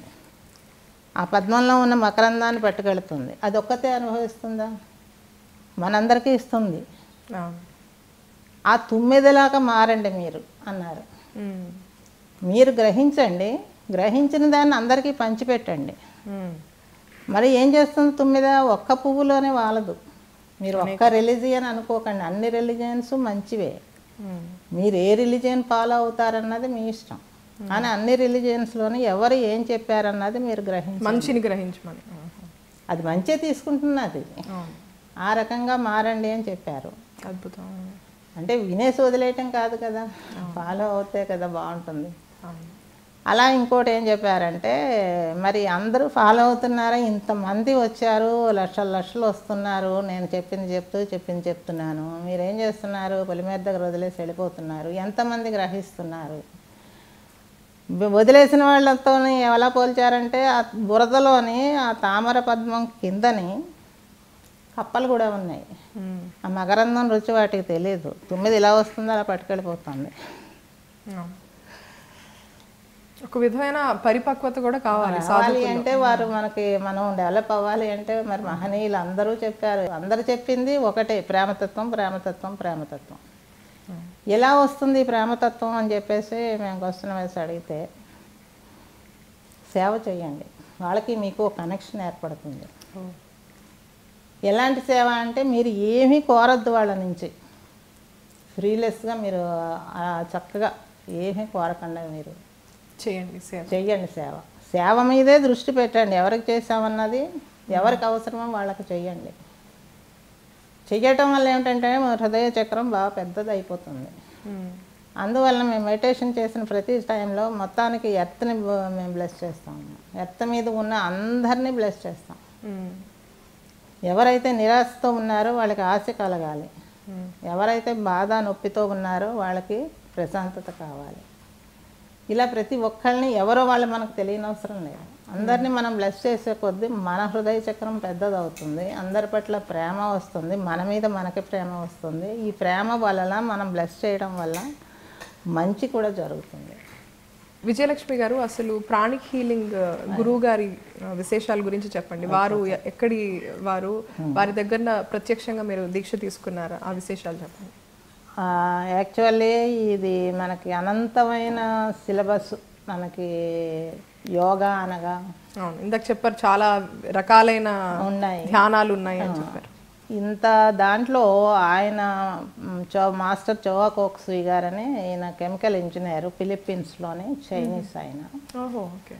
ఆ పద్మంలో ఉన్న మకరందాన్ని పట్టుకెళ్తుంది. అది ఒక్కతే అనుభవిస్తుందా? మనందరికీ ఇస్తుంది. ఆ తుమ్మిదిలాగా మారండి మీరు అన్నారు. మీరు గ్రహించండి. గ్రహించిన దాన్ని అందరికీ పంచిపెట్టండి. మరి ఏం చేస్తుంది తుమ్మిద? ఒక్క పువ్వులోనే వాలదు. మీరు ఒక్క రిలీజియన్ అనుకోకండి. అన్ని రిలీజియన్స్ మంచివే. మీరు ఏ రిలీజియన్ ఫాలో అవుతారన్నది మీ ఇష్టం. కానీ అన్ని రిలీజియన్స్లోని ఎవరు ఏం చెప్పారన్నది మీరు గ్రహించండి. మంచిని గ్రహించమని. అది మంచిగా తీసుకుంటున్నది ఆ రకంగా మారండి అని చెప్పారు. అద్భుతం. అంటే వినేసి వదిలేయటం కాదు కదా. ఫాలో అవుతే కదా బాగుంటుంది. అలా ఇంకోటి ఏం చెప్పారంటే మరి అందరూ ఫాలో అవుతున్నారా? ఇంతమంది వచ్చారు లక్షల లక్షలు వస్తున్నారు నేను చెప్పింది చెప్తూ చెప్పింది చెప్తున్నాను. మీరు ఏం చేస్తున్నారు? పొలిమేర దగ్గర వదిలేసి వెళ్ళిపోతున్నారు. ఎంతమంది గ్రహిస్తున్నారు? వదిలేసిన వాళ్ళతో ఎలా పోల్చారంటే ఆ బురదలోని ఆ తామర పద్మం కిందని కప్పలు కూడా ఉన్నాయి. ఆ మకరందం రుచి వాటికి తెలియదు తుమ్మిది ఇలా వస్తుందో అలా పట్టుకెళ్ళిపోతుంది. ఒక విధమైన పరిపక్వత కూడా కావాలి కావాలి అంటే వారు మనకి మనం డెవలప్ అవ్వాలి అంటే మరి మహనీయులు అందరూ చెప్పారు. అందరూ చెప్పింది ఒకటే ప్రేమతత్వం ప్రేమతత్వం ప్రేమతత్వం. ఎలా వస్తుంది ప్రేమతత్వం అని చెప్పేసి మేము క్వశ్చన్ వేసి అడిగితే సేవ చేయండి. వాళ్ళకి మీకు కనెక్షన్ ఏర్పడుతుంది. ఎలాంటి సేవ అంటే మీరు ఏమీ కోరద్దు వాళ్ళ నుంచి. ఫ్రీలెస్గా మీరు చక్కగా ఏమీ కోరకుండా మీరు. చేయండి సేవ. చెయ్యండి సేవ. సేవ మీదే దృష్టి పెట్టండి. ఎవరికి చేసామన్నది ఎవరికి అవసరమో వాళ్ళకి చెయ్యండి చెయ్యటం వల్ల ఏమిటంటే మన హృదయ చక్రం బాగా పెద్దది అయిపోతుంది. అందువల్ల మేము మెడిటేషన్ చేసిన ప్రతి టైంలో మొత్తానికి ఎర్త్ని మేము బ్లెస్ చేస్తాం ఎర్త్ మీద ఉన్న అందరినీ బ్లెస్ చేస్తాం. ఎవరైతే నిరాశతో ఉన్నారో వాళ్ళకి ఆశ కలగాలి. ఎవరైతే బాధ నొప్పితో ఉన్నారో వాళ్ళకి ప్రశాంతత కావాలి ఇలా ప్రతి ఒక్కళ్ళని ఎవరో వాళ్ళు మనకు తెలియని అవసరం లేదు అందరినీ మనం బ్లెస్ చేసే కొద్దీ మన హృదయ చక్రం పెద్దది అవుతుంది అందరి పట్ల ప్రేమ వస్తుంది. మన మీద మనకి ప్రేమ వస్తుంది. ఈ ప్రేమ వలన మనం బ్లెస్ చేయడం వల్ల మంచి కూడా జరుగుతుంది. విజయలక్ష్మి గారు అసలు ప్రాణిక్ హీలింగ్ గురువు గారి విశేషాల గురించి చెప్పండి. వారు ఎక్కడి వారు? వారి దగ్గర ప్రత్యక్షంగా మీరు దీక్ష తీసుకున్నారా? ఆ విశేషాలు చెప్పండి. యాక్చువల్లీ ఇది మనకి అనంతమైన సిలబస్. మనకి యోగా అనగా అవును. ఇందాక చెప్పారు చాలా రకాలైన ఉన్నాయి. ధ్యానాలు ఉన్నాయి అని చెప్పారు. ఇంత దాంట్లో ఆయన చో మాస్టర్ చోవా కోక్సుయి గారని ఈయన కెమికల్ ఇంజనీర్ ఫిలిప్పీన్స్లోని చైనీస్ ఆయన. ఓహో ఓకే.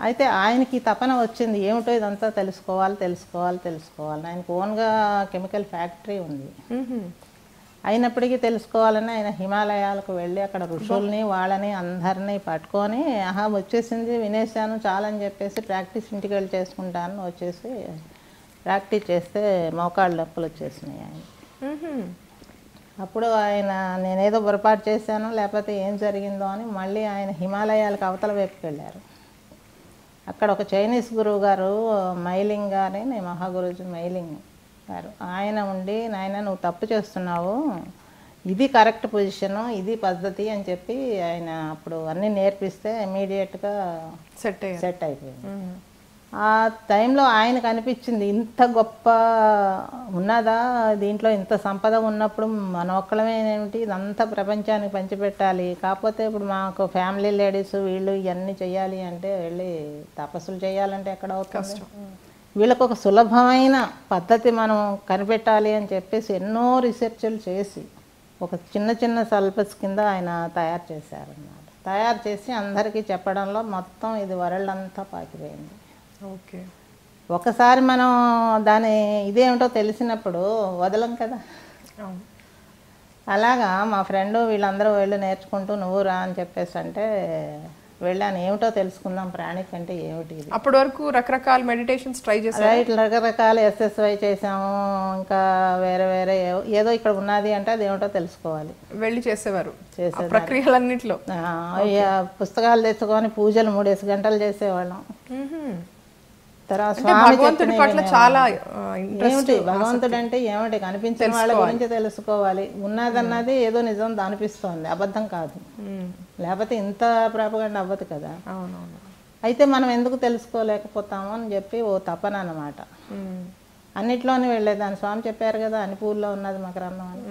అయితే ఆయనకి తపన వచ్చింది. ఏమిటో ఇదంతా తెలుసుకోవాలి తెలుసుకోవాలి తెలుసుకోవాలి. ఆయనకు ఓన్గా కెమికల్ ఫ్యాక్టరీ ఉంది. అయినప్పటికీ తెలుసుకోవాలని ఆయన హిమాలయాలకు వెళ్ళి అక్కడ ఋషుల్ని వాళ్ళని అందరినీ పట్టుకొని ఆహా వచ్చేసింది వినేశాను చాలని చెప్పేసి ప్రాక్టీస్ ఇంటికి వెళ్ళి చేసుకుంటాను వచ్చేసి ప్రాక్టీస్ చేస్తే మోకాళ్ళ నొప్పులు వచ్చేసినాయి ఆయన. అప్పుడు ఆయన నేనేదో పొరపాటు చేశాను లేకపోతే ఏం జరిగిందో అని మళ్ళీ ఆయన హిమాలయాలకు అవతల వైపుకి వెళ్ళారు. అక్కడ ఒక చైనీస్ గురువు గారు మైలింగ్ గారి మహాగురుజీ మైలింగ్. గారు ఆయన ఉండి నాయన నువ్వు తప్పు చేస్తున్నావు. ఇది కరెక్ట్ పొజిషను ఇది పద్ధతి అని చెప్పి ఆయన అప్పుడు అన్నీ నేర్పిస్తే ఇమీడియట్గా సెట్ సెట్ అయిపోయింది. ఆ టైంలో ఆయనకు అనిపించింది ఇంత గొప్ప ఉన్నదా? దీంట్లో ఇంత సంపద ఉన్నప్పుడు మన ఒక్కళ్ళమే ఏమిటి ఇదంతా ప్రపంచానికి పంచిపెట్టాలి. కాకపోతే ఇప్పుడు మాకు ఫ్యామిలీ లేడీస్ వీళ్ళు ఇవన్నీ చేయాలి అంటే వెళ్ళి తపస్సులు చేయాలంటే ఎక్కడ అవుతుంది? వీళ్ళకు ఒక సులభమైన పద్ధతి మనం కనిపెట్టాలి అని చెప్పేసి ఎన్నో రీసెర్చ్లు చేసి ఒక చిన్న చిన్న సల్పస్ కింద ఆయన తయారు చేశారన్నమాట. తయారు చేసి అందరికీ చెప్పడంలో మొత్తం ఇది వరల్డ్ అంతా పాకిపోయింది. ఓకే. ఒకసారి మనం దాని ఇదేమిటో తెలిసినప్పుడు వదలం కదా. అలాగా మా ఫ్రెండ్ వీళ్ళందరూ వెళ్ళి నేర్చుకుంటూ నువ్వు రా అని చెప్పేసి అంటే వెళ్ళాను. ఏమిటో తెలుసుకుందాం. ప్రాణిక్ అంటే ఏమిటి ఇది? అప్పటి వరకు రకరకాల మెడిటేషన్స్ ట్రై చేశారు? రైట్ రకరకాల ఎస్ఎస్వై చేసాము ఇంకా వేరే వేరే ఏదో ఇక్కడ ఉన్నది అంటే అది ఏమిటో తెలుసుకోవాలి. వెళ్ళి చేసేవారు. చేసేదాన్ని. ప్రక్రియలన్నిట్లో. పుస్తకాలు తెచ్చుకొని పూజలు మూడేసి గంటలు చేసేవాళ్ళం. తర్వాత భగవంతుడి పట్ల. చాలా ఏమిటి? భగవంతుడు అంటే ఏమిటి? కనిపించిన వాళ్ళ గురించి తెలుసుకోవాలి. ఉన్నదన్నది ఏదో నిజం అనిపిస్తోంది అబద్ధం కాదు. లేకపోతే ఇంత ప్రాపగండ అవ్వదు కదా. అవునవును. అయితే మనం ఎందుకు తెలుసుకోలేకపోతాము అని చెప్పి ఓ తపన అన్నమాట. మ్మ్. అన్నిట్లోనే వెళ్ళేదాన్ని. స్వామి చెప్పారు కదా అనిపూర్లో ఉన్నది మకరందం అని.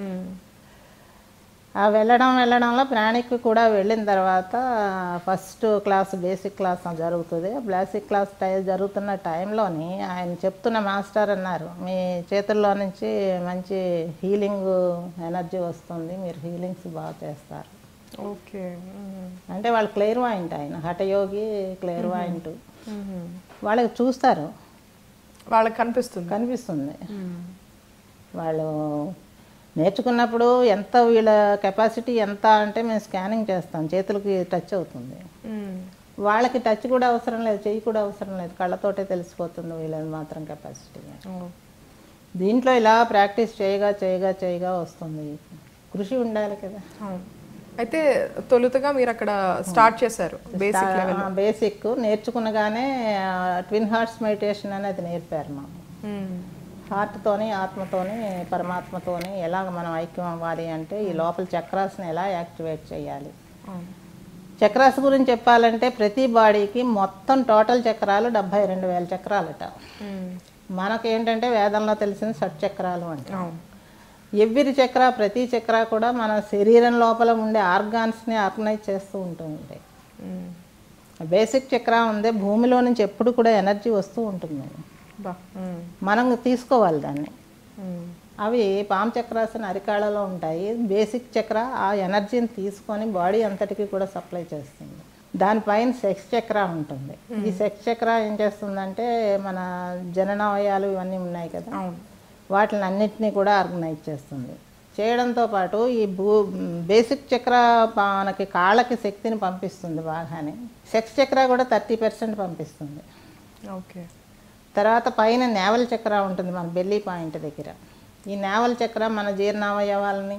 ఆ వెళ్ళడం వెళ్ళడంలో ప్రాణిక్ కూడా వెళ్ళిన తర్వాత ఫస్ట్ క్లాస్ బేసిక్ క్లాస్ జరుగుతుంది. బేసిక్ క్లాస్ టై జరుగుతున్న టైంలోని ఆయన చెప్తున్న మాస్టర్ అన్నారు మీ చేతుల్లో నుంచి మంచి హీలింగ్ ఎనర్జీ వస్తుంది మీరు హీలింగ్స్ బాగా చేస్తారు. ఓకే. అంటే వాళ్ళు క్లియర్ వాయింట్ ఆయన హఠయోగి క్లియర్ వాయింట్. వాళ్ళకి చూస్తారు. వాళ్ళకి కనిపిస్తుంది. కనిపిస్తుంది. వాళ్ళు నేర్చుకున్నప్పుడు ఎంత వీళ్ళ కెపాసిటీ ఎంత అంటే మేము స్కానింగ్ చేస్తాం. చేతులకి టచ్ అవుతుంది. వాళ్ళకి టచ్ కూడా అవసరం లేదు చెయ్యి కూడా అవసరం లేదు. కళ్ళతోటే తెలిసిపోతుంది వీళ్ళది మాత్రం కెపాసిటీ. దీంట్లో ఇలా ప్రాక్టీస్ చేయగా చేయగా చేయగా వస్తుంది. కృషి ఉండాలి కదా. అయితే తొలుతగా మీరు అక్కడ స్టార్ట్ చేశారు బేసిక్ బేసిక్. నేర్చుకునగానే ట్విన్ హార్ట్స్ మెడిటేషన్ అనేది నేర్పారు మాకు. హార్ట్తోని ఆత్మతోని పరమాత్మతోని ఎలాగ మనం ఐక్యం అవ్వాలి అంటే ఈ లోపల చక్రాస్ని ఎలా యాక్టివేట్ చేయాలి? చక్రాస్ గురించి చెప్పాలంటే ప్రతి బాడీకి మొత్తం టోటల్ చక్రాలు డెబ్బై రెండు వేల చక్రాలట. మనకేంటంటే వేదంలో తెలిసిన షట్ చక్రాలు అంటే. అవును. ఎవ్రీ చక్ర ప్రతి చక్ర కూడా మన శరీరం లోపల ఉండే ఆర్గాన్స్ని ఆర్గనైజ్ చేస్తూ ఉంటుంది. బేసిక్ చక్ర ఉంది భూమిలో నుంచి ఎప్పుడు కూడా ఎనర్జీ వస్తూ ఉంటుంది. మనం తీసుకోవాలి దాన్ని. అవి పామ్ చక్రాస్ అని అరికాళ్ళలో ఉంటాయి. బేసిక్ చక్ర ఆ ఎనర్జీని తీసుకొని బాడీ అంతటికి కూడా సప్లై చేస్తుంది. దానిపైన సెక్స్ చక్ర ఉంటుంది. ఈ సెక్స్ చక్ర ఏం చేస్తుందంటే మన జననావయాలు ఇవన్నీ ఉన్నాయి కదా వాటిని అన్నిటినీ కూడా ఆర్గనైజ్ చేస్తుంది. చేయడంతో పాటు ఈ భూ బేసిక్ చక్ర మనకి కాళ్ళకి శక్తిని పంపిస్తుంది బాగానే. సెక్స్ చక్ర కూడా థర్టీ పర్సెంట్ పంపిస్తుంది. ఓకే. తర్వాత పైన నేవల్ చక్ర ఉంటుంది మన బెల్లీ పాయింట్ దగ్గర ఈ నేవల్ చక్ర మన జీర్ణావయవాలని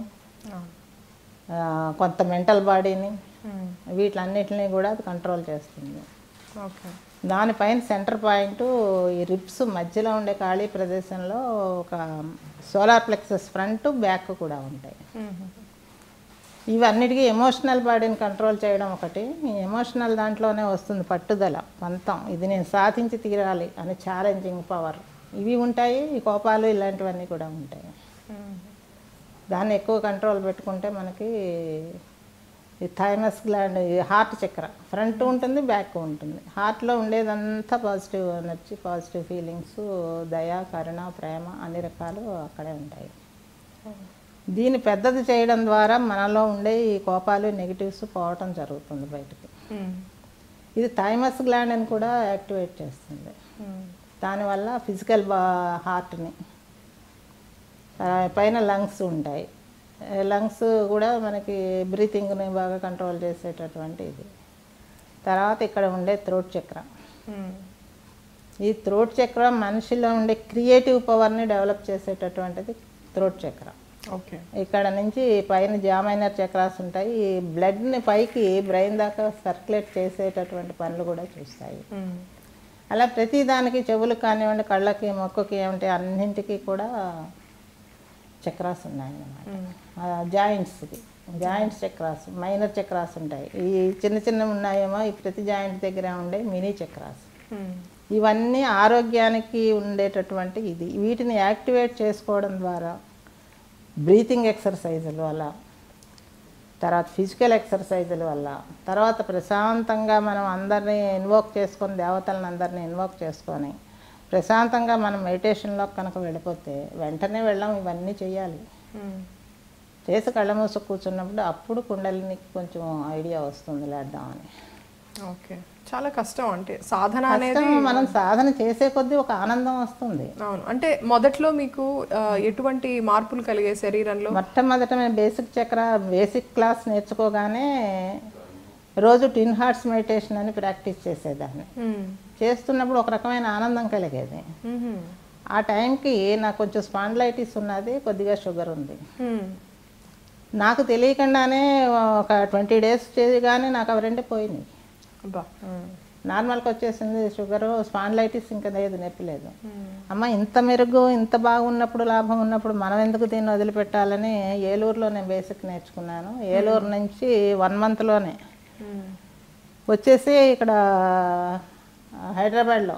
కొంత మెంటల్ బాడీని మ్మ్. వీటిలన్నిటిని కూడా అది కంట్రోల్ చేస్తుంది దానిపైన సెంటర్ పాయింట్ ఈ రిప్స్ మధ్యలో ఉండే ఖాళీ ప్రదేశంలో ఒక సోలార్ ప్లెక్సస్ ఫ్రంట్ బ్యాక్ కూడా ఉంటాయి మ్మ్. ఇవన్నిటికీ ఎమోషనల్ బాడీని కంట్రోల్ చేయడం ఒకటి. ఈ ఎమోషనల్ దాంట్లోనే వస్తుంది పట్టుదల పంతం ఇది నేను సాధించి తీరాలి అని ఛాలెంజింగ్ పవర్ ఇవి ఉంటాయి ఈ కోపాలు ఇలాంటివన్నీ కూడా ఉంటాయి. దాన్ని ఎక్కువ కంట్రోల్ పెట్టుకుంటే మనకి ఈ thymus gland heart chakra front ఉంటుంది బ్యాక్ ఉంటుంది. హార్ట్లో ఉండేదంతా పాజిటివ్ ఎనర్జీ పాజిటివ్ ఫీలింగ్స్ దయ కరుణ ప్రేమ అన్ని రకాలు అక్కడే ఉంటాయి. దీన్ని పెద్దది చేయడం ద్వారా మనలో ఉండే ఈ కోపాలు నెగిటివ్స్ పోవటం జరుగుతుంది బయటకు. ఇది థైమస్ గ్లాండ్ అని కూడా యాక్టివేట్ చేస్తుంది. దానివల్ల ఫిజికల్ హార్ట్ని పైన లంగ్స్ ఉంటాయి లంగ్స్ కూడా మనకి బ్రీతింగ్ని బాగా కంట్రోల్ చేసేటటువంటి ఇది తర్వాత ఇక్కడ ఉండే థ్రోట్ చక్ర. ఈ థ్రోట్ చక్ర మనిషిలో ఉండే క్రియేటివ్ పవర్ని డెవలప్ చేసేటటువంటిది థ్రోట్ చక్ర ఇక్కడ నుంచి పైన జామైనర్ చక్రాస్ ఉంటాయి. ఈ బ్లడ్ని పైకి బ్రెయిన్ దాకా సర్క్యులేట్ చేసేటటువంటి పనులు కూడా చూస్తాయి. అలా ప్రతి దానికి చెవులకు కానివ్వండి కళ్ళకి మొక్కకి ఏమిటి అన్నింటికి కూడా చక్రాస్ ఉన్నాయన్నమాట. మ్మ్. జాయింట్స్కి జాయింట్స్ చక్రాస్ మైనర్ చక్రాస్ ఉంటాయి. ఈ చిన్న చిన్న ఉన్నాయేమో ఈ ప్రతి జాయింట్ దగ్గర ఉండే మినీ చక్రాస్. ఇవన్నీ ఆరోగ్యానికి ఉండేటటువంటి ఇది. వీటిని యాక్టివేట్ చేసుకోవడం ద్వారా బ్రీతింగ్ ఎక్సర్సైజుల వల్ల తర్వాత ఫిజికల్ ఎక్సర్సైజుల వల్ల తర్వాత ప్రశాంతంగా మనం అందరినీ ఇన్వోక్ చేసుకొని దేవతలను అందరినీ ఇన్వోక్ చేసుకొని ప్రశాంతంగా మనం మెడిటేషన్లో కనుక వెళ్ళిపోతే వెంటనే వెళ్ళాం ఇవన్నీ చేయాలి. చేసి కళ్ళ మూసు కూర్చున్నప్పుడు అప్పుడు కుండలినికి కొంచెం ఐడియా వస్తుంది లేద్దామని. ఓకే. చాలా కష్టం అంటే సాధన అనేది మనం సాధన చేసే కొద్దీ ఒక ఆనందం వస్తుంది. అవును. అంటే మొదట్లో మీకు ఎటువంటి మార్పులు కలిగే శరీరంలో? మొట్టమొదట మేము బేసిక్ చక్ర బేసిక్ క్లాస్ నేర్చుకోగానే రోజు టిన్ హార్ట్స్ మెడిటేషన్ అని ప్రాక్టీస్ చేసేదాన్ని. చేస్తున్నప్పుడు ఒక రకమైన ఆనందం కలిగేది. ఆ టైంకి నాకు కొంచెం స్పాండ్లైటిస్ ఉన్నది కొద్దిగా షుగర్ ఉంది. నాకు తెలియకుండానే ఒక ట్వంటీ డేస్ చేయగానే నాకు అవి రెండే పోయినాయి. నార్మల్కి వచ్చేసింది షుగర్ స్పాండ్లైటిస్ ఇంకా లేదు నొప్పి లేదు. మ్మ్. అమ్మ ఇంత మెరుగు ఇంత బాగున్నప్పుడు లాభం ఉన్నప్పుడు మనం ఎందుకు దీన్ని వదిలిపెట్టాలని ఏలూరులో నేను బేసిక్ నేర్చుకున్నాను. ఏలూరు నుంచి వన్ మంత్లోనే. వచ్చేసి ఇక్కడ హైదరాబాద్లో.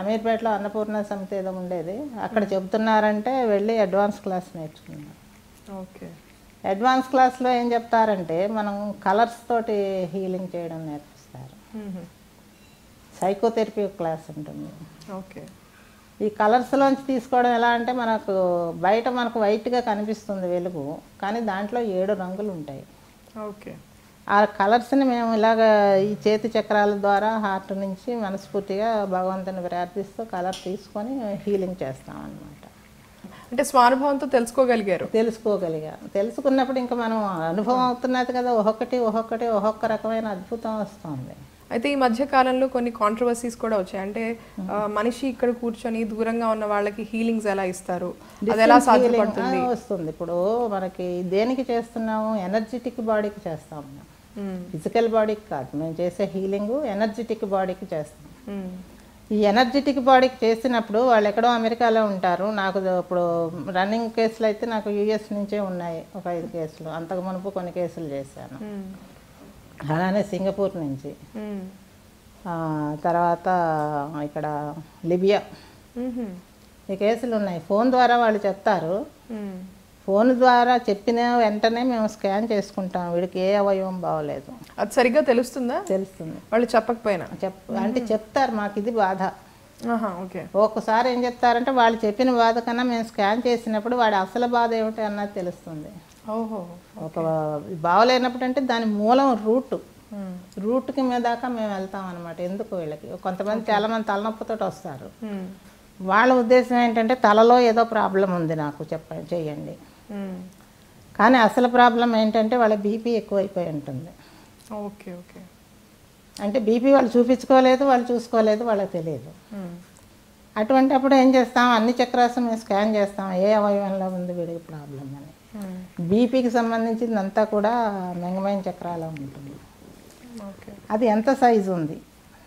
అమీర్పేటలో అన్నపూర్ణ సమితి ఏదో ఉండేది. అక్కడ చెబుతున్నారంటే వెళ్ళి అడ్వాన్స్ క్లాస్ నేర్చుకున్నాను ఓకే. అడ్వాన్స్ క్లాస్లో ఏం చెప్తారంటే మనం కలర్స్ తోటి హీలింగ్ చేయడం మ్మ్. సైకోథెరపీ క్లాస్ ఉంటుంది. ఓకే. ఈ కలర్స్లోంచి తీసుకోవడం ఎలా అంటే మనకు బయట మనకు వైట్గా కనిపిస్తుంది వెలుగు కానీ దాంట్లో ఏడు రంగులు ఉంటాయి. ఓకే. ఆ కలర్స్ని మేము ఇలాగ ఈ చేతి చక్రాల ద్వారా హార్ట్ నుంచి మనస్ఫూర్తిగా భగవంతుని ప్రార్థిస్తూ కలర్ తీసుకొని హీలింగ్ చేస్తాం అన్నమాట. అంటే స్వానుభవంతో తెలుసుకోగలిగారు? తెలుసుకోగలిగాం. తెలుసుకున్నప్పుడు ఇంకా మనం అనుభవం అవుతున్నది కదా ఒక్కొక్కటి ఒక్కొక్కటి ఒక్కొక్క రకమైన అద్భుతం వస్తుంది. అయితే ఈ మధ్య కాలంలో కొన్ని కాంట్రవర్సీస్ కూడా వచ్చాయి. అంటే మనిషి ఇక్కడ కూర్చొని దూరంగా ఉన్న వాళ్ళకి హీలింగ్స్ ఎలా ఇస్తారు? అది ఎలా సాధ్యపడుతుంది? ఆ, వస్తుంది. ఇప్పుడు మనకి దేనికి చేస్తున్నాము? ఎనర్జెటిక్ బాడీకి చేస్తాం మనం మ్మ్. ఫిజికల్ బాడీకి కాదు. మేము చేసే హీలింగ్ ఎనర్జెటిక్ బాడీకి చేస్తాం. మ్మ్. ఈ ఎనర్జెటిక్ బాడీకి చేసినప్పుడు వాళ్ళు ఎక్కడో అమెరికాలో ఉంటారు. నాకు ఇప్పుడు రన్నింగ్ కేసులు అయితే నాకు యూఎస్ నుంచే ఉన్నాయి. ఒక ఐదు కేసులు. అంతకు మునుపు కొన్ని కేసులు చేశాను. మ్మ్. అలానే సింగపూర్ నుంచి. తర్వాత ఇక్కడ లిబియా. ఈ కేసులు ఉన్నాయి. ఫోన్ ద్వారా వాళ్ళు చెప్తారు. ఫోన్ ద్వారా చెప్పిన వెంటనే మేము స్కాన్ చేసుకుంటాం. వీడికి ఏ అవయవం బాగోలేదు. అది సరిగ్గా తెలుస్తుందా? తెలుస్తుంది. వాళ్ళు చెప్పకపోయినా? చెప్ అంటే చెప్తారు మాకు ఇది బాధ. ఓకే. ఒక్కసారి ఏం చెప్తారంటే వాళ్ళు చెప్పిన బాధ కన్నా మేము స్కాన్ చేసినప్పుడు వాడి అసలు బాధ ఏమిటి అన్నది తెలుస్తుంది. ఓహో ఒక బాగోలేనప్పుడు అంటే దాని మూలం రూట్. రూట్కి మీద దాకా మేము వెళ్తాం అనమాట ఎందుకు వీళ్ళకి కొంతమంది చాలామంది తలనొప్పితో వస్తారు. వాళ్ళ ఉద్దేశం ఏంటంటే తలలో ఏదో ప్రాబ్లం ఉంది నాకు చెప్పండి చేయండి. కానీ అసలు ప్రాబ్లం ఏంటంటే వాళ్ళ బీపీ ఎక్కువైపోయి ఉంటుంది ఓకే ఓకే అంటే బీపీ వాళ్ళు చూపించుకోలేదు వాళ్ళు చూసుకోలేదు వాళ్ళకి తెలియదు. అటువంటి అప్పుడు ఏం చేస్తాం అన్ని చక్రాస్ మేము స్కాన్ చేస్తాం ఏ అవయవంలో ఉంది వీడికి ప్రాబ్లం అని. బీపీకి సంబంధించిందంతా కూడా మెంగమైన చక్రాలో ఉంటుంది. ఓకే. అది ఎంత సైజు ఉంది?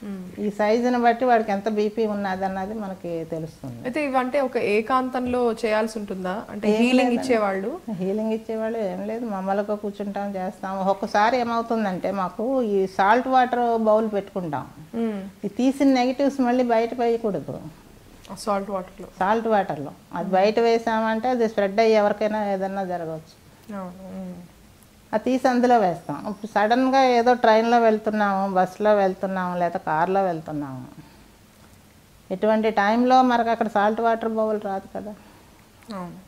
మ్మ్. ఈ సైజుని బట్టి వాడికి ఎంత బీపీ ఉన్నది అన్నది మనకి తెలుస్తుంది. అయితే ఇవంటే ఒక ఏకాంతంలో చేయాల్సి ఉంటుందా అంటే హీలింగ్ ఇచ్చేవాళ్ళు? హీలింగ్ ఇచ్చేవాళ్ళు ఏం లేదు. మమ్మల్ని కూర్చుంటాం చేస్తాం. ఒక్కొక్కసారి ఏమవుతుందంటే మాకు ఈ సాల్ట్ వాటర్ బౌల్ పెట్టుకుంటాం. మ్మ్. ఈ తీసిన నెగిటివ్స్ మళ్ళీ బయట వేయకూడదు. సాల్ట్ వాటర్లో. సాల్ట్ వాటర్లో. అది బయట వేసామంటే అది స్ప్రెడ్ అయ్యి ఎవరికైనా ఏదన్నా జరగవచ్చు. అది తీసి అందులో వేస్తాం. ఇప్పుడు సడన్గా ఏదో ట్రైన్లో వెళ్తున్నాము బస్సులో వెళ్తున్నాము లేదా కార్లో వెళ్తున్నాము. ఇటువంటి టైంలో మనకు అక్కడ సాల్ట్ వాటర్ బౌల్ రాదు కదా. అవును.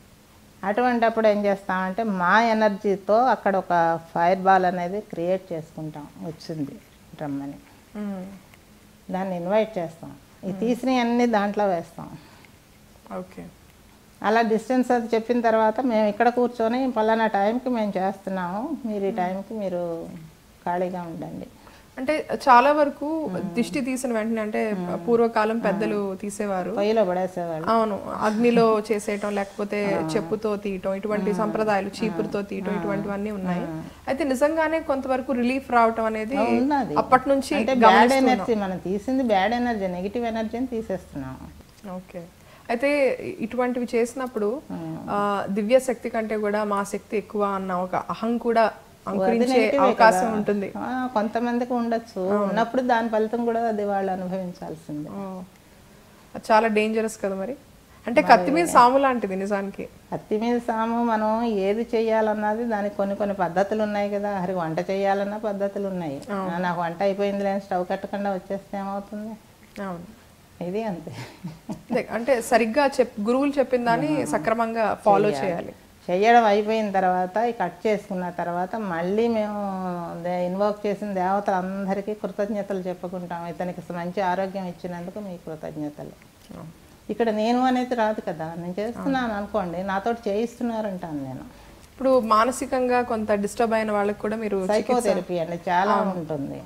అటువంటి అప్పుడు ఏం చేస్తామంటే మా ఎనర్జీతో అక్కడ ఒక ఫైర్ బాల్ అనేది క్రియేట్ చేసుకుంటాం. వచ్చింది రమ్మని. మ్మ్. దాన్ని ఇన్వైట్ చేస్తాం. ఈ తీసినవి అన్నీ దాంట్లో వేస్తాం. ఓకే. అలా డిస్టెన్స్ అది చెప్పిన తర్వాత మేము ఇక్కడ కూర్చొని పలానా టైంకి మేము చేస్తున్నాము. మీరు ఈ టైంకి మీరు ఖాళీగా ఉండండి. అంటే చాలా వరకు దిష్టి తీసిన వెంటనే అంటే పూర్వకాలం పెద్దలు తీసేవారు. అవును. అగ్నిలో చేసేయటం లేకపోతే చెప్పుతో తీయటం ఇటువంటి సంప్రదాయాలు చీపురుతో తీయటం ఇటువంటివన్నీ ఉన్నాయి. అయితే నిజంగానే కొంతవరకు రిలీఫ్ రావటం అనేది. అప్పటి నుంచి బ్యాడ్ ఎనర్జీ మనం తీసింది బ్యాడ్ ఎనర్జీ నెగిటివ్ ఎనర్జీని తీసేస్తున్నాము. ఓకే. అయితే ఇటువంటివి చేసినప్పుడు ఆ, దివ్య శక్తి కంటే కూడా మా శక్తి ఎక్కువ అన్న ఒక అహం కూడా అంకురించే అవకాశం ఉంటుంది. కొంతమందికి ఉండొచ్చు. ఉన్నప్పుడు దాని ఫలితం కూడా అది వాళ్ళు అనుభవించాల్సిందే. చాలా డేంజరస్ కదా మరి. అంటే కత్తి మీద సాము లాంటిది నిజానికి. అత్తి మీద సాము మనం ఏది చెయ్యాలన్నది దానికి కొన్ని కొన్ని పద్ధతులు ఉన్నాయి కదా. హరి వంట చేయాలన్న పద్ధతులు ఉన్నాయి. నాకు వంట అయిపోయింది లేని స్టవ్ కట్టకుండా వచ్చేస్తే ఏమవుతుంది? అవును. ఇది అంతే. అంటే సరిగ్గా చెప్ గురువులు చెప్పిన దాన్ని సక్రమంగా ఫాలో చేయాలి. చెయ్యడం అయిపోయిన తర్వాత ఈ కట్ చేసుకున్న తర్వాత మళ్ళీ మేము ఇన్వోక్ చేసిన దేవతలందరికీ కృతజ్ఞతలు చెప్పుకుంటాం. ఇతనికి మంచి ఆరోగ్యం ఇచ్చినందుకు మీ కృతజ్ఞతలు. ఇక్కడ నేను అనేది రాదు కదా. నేను చేస్తున్నాను అనుకోండి నాతో చేయిస్తున్నారంటాను నేను. ఇప్పుడు మానసికంగా కొంత డిస్టర్బ్ అయిన వాళ్ళకి కూడా మీరు సైకోథెరపీ అండి చాలా ఉంటుంది.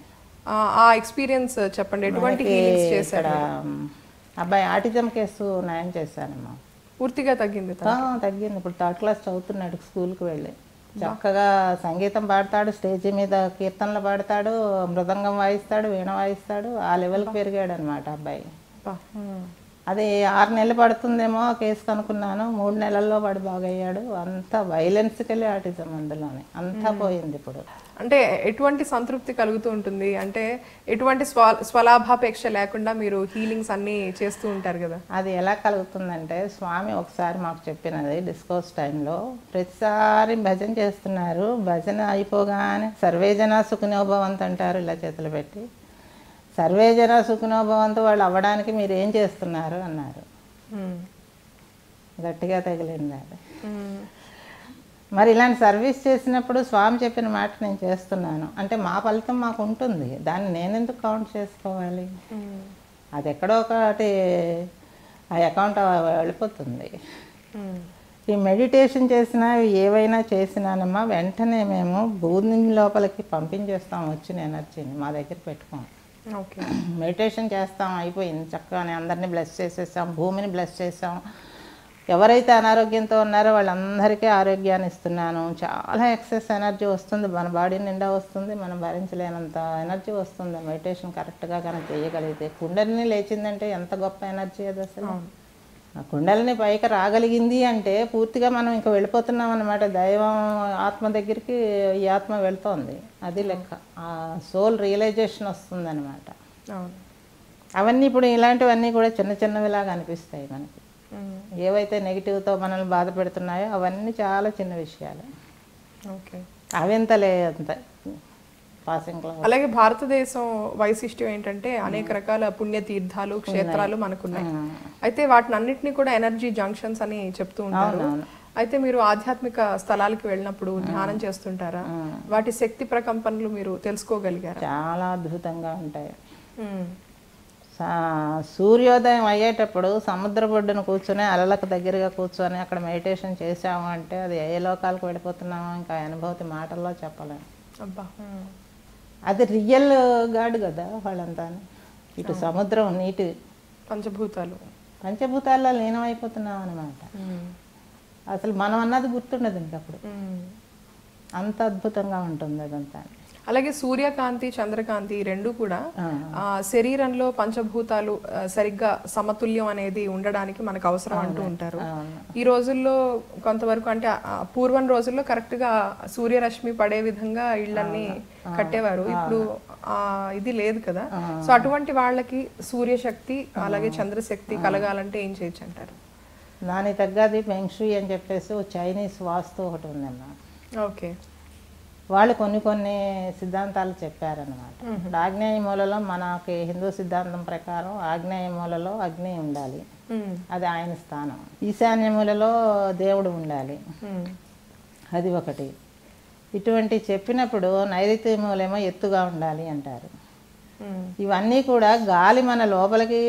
ఆ, ఎక్స్పీరియన్స్ చెప్పండి. ఎటువంటి అబ్బాయి ఆటిజం కేసు నయం చేశానమ్మా పూర్తిగా తగ్గింది తగ్గింది. ఇప్పుడు థర్డ్ క్లాస్ చదువుతున్నాడు స్కూల్కి వెళ్ళి. చక్కగా సంగీతం పాడతాడు స్టేజీ మీద కీర్తనలు పాడతాడు మృదంగం వాయిస్తాడు వీణ వాయిస్తాడు ఆ లెవెల్కి పెరిగాడు అనమాట అబ్బాయి. అది ఆరు నెలలు పడుతుందేమో ఆ కేసు కనుక్కున్నాను. మూడు నెలల్లో వాడు బాగయ్యాడు. అంతా వైలెన్స్కెళ్ళి ఆటిజం అందులోనే. అంతా పోయింది ఇప్పుడు. అంటే ఎటువంటి సంతృప్తి కలుగుతూ ఉంటుంది? అంటే ఎటువంటి స్వ స్వలాభాపేక్ష లేకుండా మీరు హీలింగ్స్ అన్ని చేస్తూ ఉంటారు కదా? అది ఎలా కలుగుతుందంటే స్వామి ఒకసారి మాకు చెప్పినది డిస్కోర్స్ టైంలో ప్రతిసారి భజన చేస్తున్నారు. భజన అయిపోగానే సర్వేజన సుఖినోభవంత్ అంటారు ఇలా చేతులు పెట్టి. సర్వేజన సుఖినోభవంత్ వాళ్ళు అవ్వడానికి మీరు ఏం చేస్తున్నారు అన్నారు. గట్టిగా తగిలింది అది. మరి ఇలాంటి సర్వీస్ చేసినప్పుడు స్వామి చెప్పిన మాట నేను చేస్తున్నాను అంటే మా ఫలితం మాకు ఉంటుంది దాన్ని నేను ఎందుకు కౌంట్ చేసుకోవాలి. అది ఎక్కడో ఒకటి ఆ అకౌంట్ వెళ్ళిపోతుంది. ఈ మెడిటేషన్ చేసినా ఏవైనా చేసినానమ్మా వెంటనే మేము భూమి లోపలికి పంపించేస్తాం వచ్చిన ఎనర్జీని మా దగ్గర పెట్టుకోం మెడిటేషన్ చేస్తాం అయిపోయింది. చక్కగానే అందరినీ బ్లెస్ చేసేసాం భూమిని బ్లెస్ చేసాం. ఎవరైతే అనారోగ్యంతో ఉన్నారో వాళ్ళందరికీ ఆరోగ్యాన్ని ఇస్తున్నాను. చాలా ఎక్సెస్ ఎనర్జీ వస్తుంది. మన బాడీ నిండా వస్తుంది. మనం భరించలేనంత ఎనర్జీ వస్తుంది. మెడిటేషన్ కరెక్ట్గా కనుక చేయగలిగితే కుండలిని లేచిందంటే ఎంత గొప్ప ఎనర్జీ అది అసలు. ఆ కుండలిని పైకి రాగలిగింది అంటే పూర్తిగా మనం ఇంకా వెళ్ళిపోతున్నాం అనమాట దైవం ఆత్మ దగ్గరికి ఈ ఆత్మ వెళ్తోంది. అది లెక్క. ఆ సోల్ రియలైజేషన్ వస్తుంది అనమాట అవును. అవన్నీ ఇప్పుడు ఇలాంటివన్నీ కూడా చిన్న చిన్నవిలాగా అనిపిస్తాయి మనకి. ఏవైతే నెగిటివ్తో మనల్ని బాధ పెడుతున్నాయో అవన్నీ చాలా చిన్న విషయాలు. ఓకే. అవింతలే అంత పాసింగ్ అలాగే భారతదేశం వైశిష్ట్యం ఏంటంటే అనేక రకాల పుణ్య తీర్థాలు క్షేత్రాలు మనకున్నాయి. అయితే వాటిని అన్నిటిని కూడా ఎనర్జీ జంక్షన్స్ అని చెప్తూ ఉంటారు. అయితే మీరు ఆధ్యాత్మిక స్థలాలకు వెళ్ళినప్పుడు ధ్యానం చేస్తుంటారా? వాటి శక్తి ప్రకంపనలు మీరు తెలుసుకోగలిగారా? చాలా అద్భుతంగా ఉంటాయి. సూర్యోదయం అయ్యేటప్పుడు సముద్ర ఒడ్డున కూర్చొని అలలకు దగ్గరగా కూర్చొని అక్కడ మెడిటేషన్ చేసాము అంటే అది ఏ లోకాలకు వెళ్ళిపోతున్నామో ఇంకా అనుభూతి మాటల్లో చెప్పలేము అబ్బా. అది రియల్ గాడ్ కదా వాళ్ళంతా ఇటు సముద్రం నీటి. పంచభూతాలు. పంచభూతాల్లో లీనమైపోతున్నాం అనమాట. అసలు మనం అన్నది గుర్తుండదు ఇంకప్పుడు. అంత అద్భుతంగా ఉంటుంది అదంతా అలాగే సూర్యకాంతి చంద్రకాంతి రెండు కూడా శరీరంలో పంచభూతాలు సరిగ్గా సమతుల్యం అనేది ఉండడానికి మనకు అవసరం అంటూ ఉంటారు. ఈ రోజుల్లో కొంతవరకు అంటే పూర్వం రోజుల్లో కరెక్ట్గా సూర్యరశ్మి పడే విధంగా ఇళ్ళన్ని కట్టేవారు. ఇప్పుడు ఆ ఇది లేదు కదా. సో అటువంటి వాళ్ళకి సూర్యశక్తి అలాగే చంద్రశక్తి కలగాలంటే ఏం చేయొచ్చు అంటారు? దానికి తగ్గది ఫెంగ్షుయి అని చెప్పేసి చైనీస్ వాస్తు ఒకటి ఉందమ్మా. ఓకే. వాళ్ళు కొన్ని కొన్ని సిద్ధాంతాలు చెప్పారనమాట ఇప్పుడు ఆగ్నేయ మూలలో మనకి హిందూ సిద్ధాంతం ప్రకారం ఆగ్నేయ మూలలో అగ్ని ఉండాలి. అది ఆయన స్థానం ఈశాన్య మూలలో దేవుడు ఉండాలి. అది ఒకటి ఇటువంటి చెప్పినప్పుడు నైరుతి మూలేమో ఎత్తుగా ఉండాలి అంటారు. ఇవన్నీ కూడా గాలి మన లోపలికి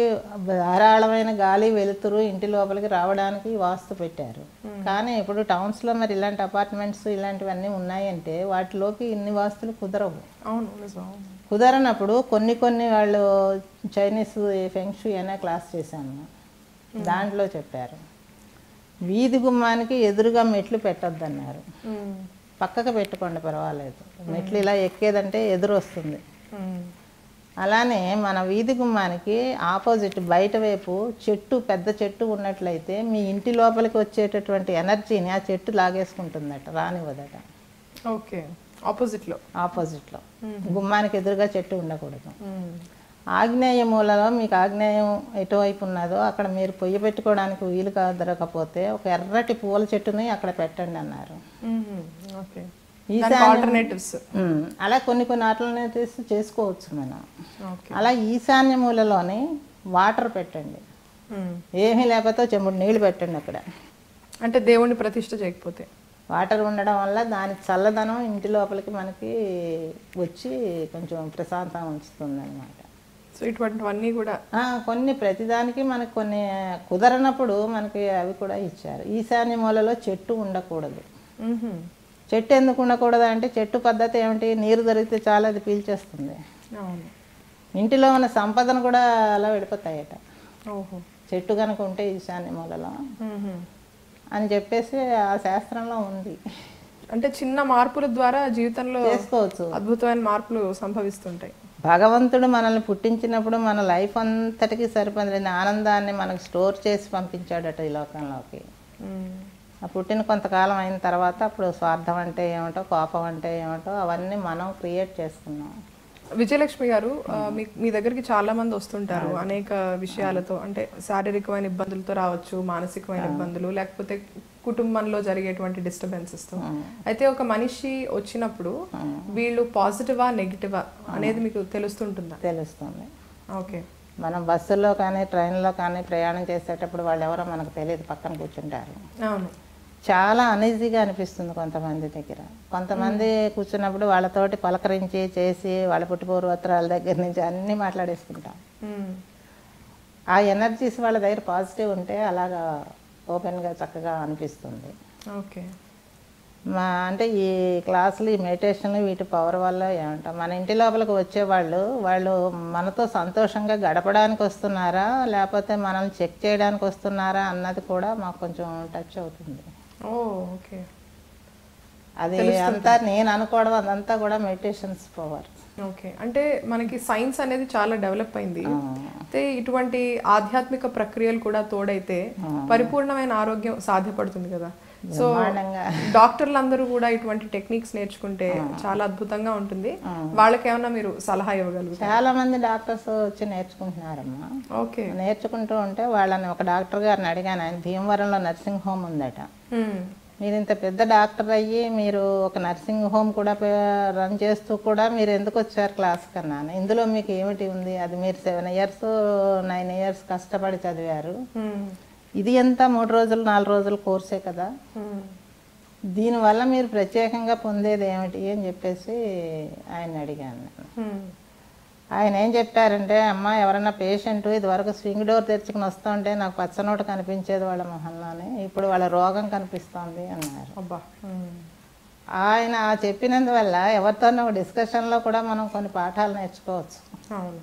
ధారాళమైన గాలి వెలుతురు ఇంటి లోపలికి రావడానికి వాస్తు పెట్టారు. కానీ ఇప్పుడు టౌన్స్లో మరి ఇలాంటి అపార్ట్మెంట్స్ ఇలాంటివన్నీ ఉన్నాయంటే వాటిలోకి ఇన్ని వాస్తులు కుదరవు. అవును కుదరనప్పుడు కొన్ని కొన్ని వాళ్ళు చైనీస్ ఫెంగ్షు అనే క్లాస్ చేశాను. దాంట్లో చెప్పారు. వీధి గుమ్మానికి ఎదురుగా మెట్లు పెట్టొద్దన్నారు. పక్కకు పెట్టుకోండి పర్వాలేదు. మెట్లు ఇలా ఎక్కేదంటే ఎదురు వస్తుంది. అలానే మన వీధి గుమ్మానికి ఆపోజిట్ బయట వైపు చెట్టు పెద్ద చెట్టు ఉన్నట్లయితే మీ ఇంటి లోపలికి వచ్చేటటువంటి ఎనర్జీని ఆ చెట్టు లాగేసుకుంటుందట రానివ్వదట. ఓకే. ఆపోజిట్లో ఆపోజిట్లో గుమ్మానికి ఎదురుగా చెట్టు ఉండకూడదు. ఆగ్నేయ మూలలో మీకు ఆగ్నేయం ఎటువైపు ఉన్నదో అక్కడ మీరు పొయ్యి పెట్టుకోవడానికి వీలు కాదరకపోతే ఒక ఎర్రటి పూల చెట్టుని అక్కడ పెట్టండి అన్నారు. ఓకే. ఆల్టర్నేటివ్స్ అలా కొన్ని కొన్ని ఆల్టర్నేటివ్స్ చేసుకోవచ్చు మనం. అలా ఈశాన్య మూలలోని వాటర్ పెట్టండి. ఏమీ లేకపోతే చెంబుడు నీళ్ళు పెట్టండి అక్కడ. అంటే దేవుణ్ణి ప్రతిష్ఠ చేయకపోతే. వాటర్ ఉండడం వల్ల దాని చల్లదనం ఇంటి లోపలికి మనకి వచ్చి కొంచెం ప్రశాంతంగా ఉంచుతుంది అనమాట సో ఇటువంటివన్నీ కూడా కొన్ని ప్రతిదానికి మనకి కొన్ని కుదరనప్పుడు మనకి అవి కూడా ఇచ్చారు. ఈశాన్య మూలలో చెట్టు ఉండకూడదు. చెట్టు ఎందుకు ఉండకూడదు అంటే చెట్టు పద్ధతి ఏమిటి? నీరు దొరికితే చాలా అది పీల్చేస్తుంది అవును. ఇంటిలో ఉన్న సంపదను కూడా అలా విడిపోతాయట. చెట్టు కనుక ఉంటే ఈశాన్య మూలలో. అని చెప్పేసి ఆ శాస్త్రంలో ఉంది. అంటే చిన్న మార్పుల ద్వారా జీవితంలో చేసుకోవచ్చు. అద్భుతమైన మార్పులు సంభవిస్తుంటాయి. భగవంతుడు మనల్ని పుట్టించినప్పుడు మన లైఫ్ అంతటికి సరిపడిన ఆనందాన్ని మనకు స్టోర్ చేసి పంపించాడట ఈ లోకంలోకి. పుట్టిన కొంతకాలం అయిన తర్వాత అప్పుడు స్వార్థం అంటే ఏమిటో కోపం అంటే ఏమిటో అవన్నీ మనం క్రియేట్ చేసుకున్నాం. విజయలక్ష్మి గారు ఆ, మీ మీ దగ్గరికి చాలా మంది వస్తుంటారు అనేక విషయాలతో. అంటే శారీరకమైన ఇబ్బందులతో రావచ్చు మానసికమైన ఇబ్బందులు లేకపోతే కుటుంబంలో జరిగేటువంటి డిస్టర్బెన్సెస్తో. అయితే ఒక మనిషి వచ్చినప్పుడు వీళ్ళు పాజిటివా నెగిటివా అనేది మీకు తెలుస్తుంటుందా? తెలుస్తుంది. ఓకే. మనం బస్సుల్లో కానీ ట్రైన్లో కానీ ప్రయాణం చేసేటప్పుడు వాళ్ళు ఎవరో మనకు తెలియదు పక్కన కూర్చుంటారు. అవును. చాలా అనీజీగా అనిపిస్తుంది కొంతమంది దగ్గర. కొంతమంది కూర్చున్నప్పుడు వాళ్ళతోటి పలకరించి చేసి వాళ్ళ పుట్టుపూర్వోత్తరాల దగ్గర నుంచి అన్నీ మాట్లాడేసుకుంటాం. ఆ ఎనర్జీస్ వాళ్ళ దగ్గర పాజిటివ్ ఉంటే అలాగా ఓపెన్గా చక్కగా అనిపిస్తుంది. ఓకే. మా అంటే ఈ క్లాసులు ఈ మెడిటేషన్లు వీటి పవర్ వల్ల ఏమంటాం? మన ఇంటి లోపలికి వచ్చేవాళ్ళు వాళ్ళు మనతో సంతోషంగా గడపడానికి వస్తున్నారా? లేకపోతే మనల్ని చెక్ చేయడానికి వస్తున్నారా? అన్నది కూడా మాకు కొంచెం టచ్ అవుతుంది. ఓ ఓకే అది అంతా నేను అనుకోవడం అదంతా కూడా మెడిటేషన్స్ పవర్ ఓకే అంటే మనకి సైన్స్ అనేది చాలా డెవలప్ అయింది. అయితే ఇటువంటి ఆధ్యాత్మిక ప్రక్రియలు కూడా తోడైతే పరిపూర్ణమైన ఆరోగ్యం సాధ్యపడుతుంది కదా. సో డాక్టర్లు అందరూ కూడా ఇటువంటి టెక్నిక్స్ నేర్చుకుంటే చాలా అద్భుతంగా ఉంటుంది. వాళ్ళకి ఏమన్నా మీరు సలహా ఇవ్వగలుగుతారు? చాలా మంది డాక్టర్స్ వచ్చి నేర్చుకుంటున్నారమ్మా. ఓకే. నేర్చుకుంటూ ఉంటే వాళ్ళని ఒక డాక్టర్ గారిని అడిగాను ఆయన భీమవరంలో నర్సింగ్ హోమ్ ఉందట. మీరు ఇంత పెద్ద డాక్టర్ అయ్యి మీరు ఒక నర్సింగ్ హోమ్ కూడా రన్ చేస్తూ కూడా మీరు ఎందుకు వచ్చారు క్లాస్ కన్నాను ఇందులో మీకు ఏమిటి ఉంది? అది మీరు సెవెన్ ఇయర్స్ నైన్ ఇయర్స్ కష్టపడి చదివారు. ఇది ఎంత మూడు రోజులు నాలుగు రోజుల కోర్సే కదా. దీనివల్ల మీరు ప్రత్యేకంగా పొందేది ఏమిటి అని చెప్పేసి ఆయన అడిగాను నేను. ఆయన ఏం చెప్పారంటే అమ్మ ఎవరైనా పేషెంట్ ఇదివరకు స్వింగ్ డోర్ తెరుచుకుని వస్తుంటే నాకు పచ్చనోట కనిపించేది వాళ్ళ మొహంలోనే ఇప్పుడు వాళ్ళ రోగం కనిపిస్తోంది అన్నారు అబ్బా. ఆయన చెప్పినందువల్ల ఎవరితోనో డిస్కషన్లో కూడా మనం కొన్ని పాఠాలు నేర్చుకోవచ్చు అవును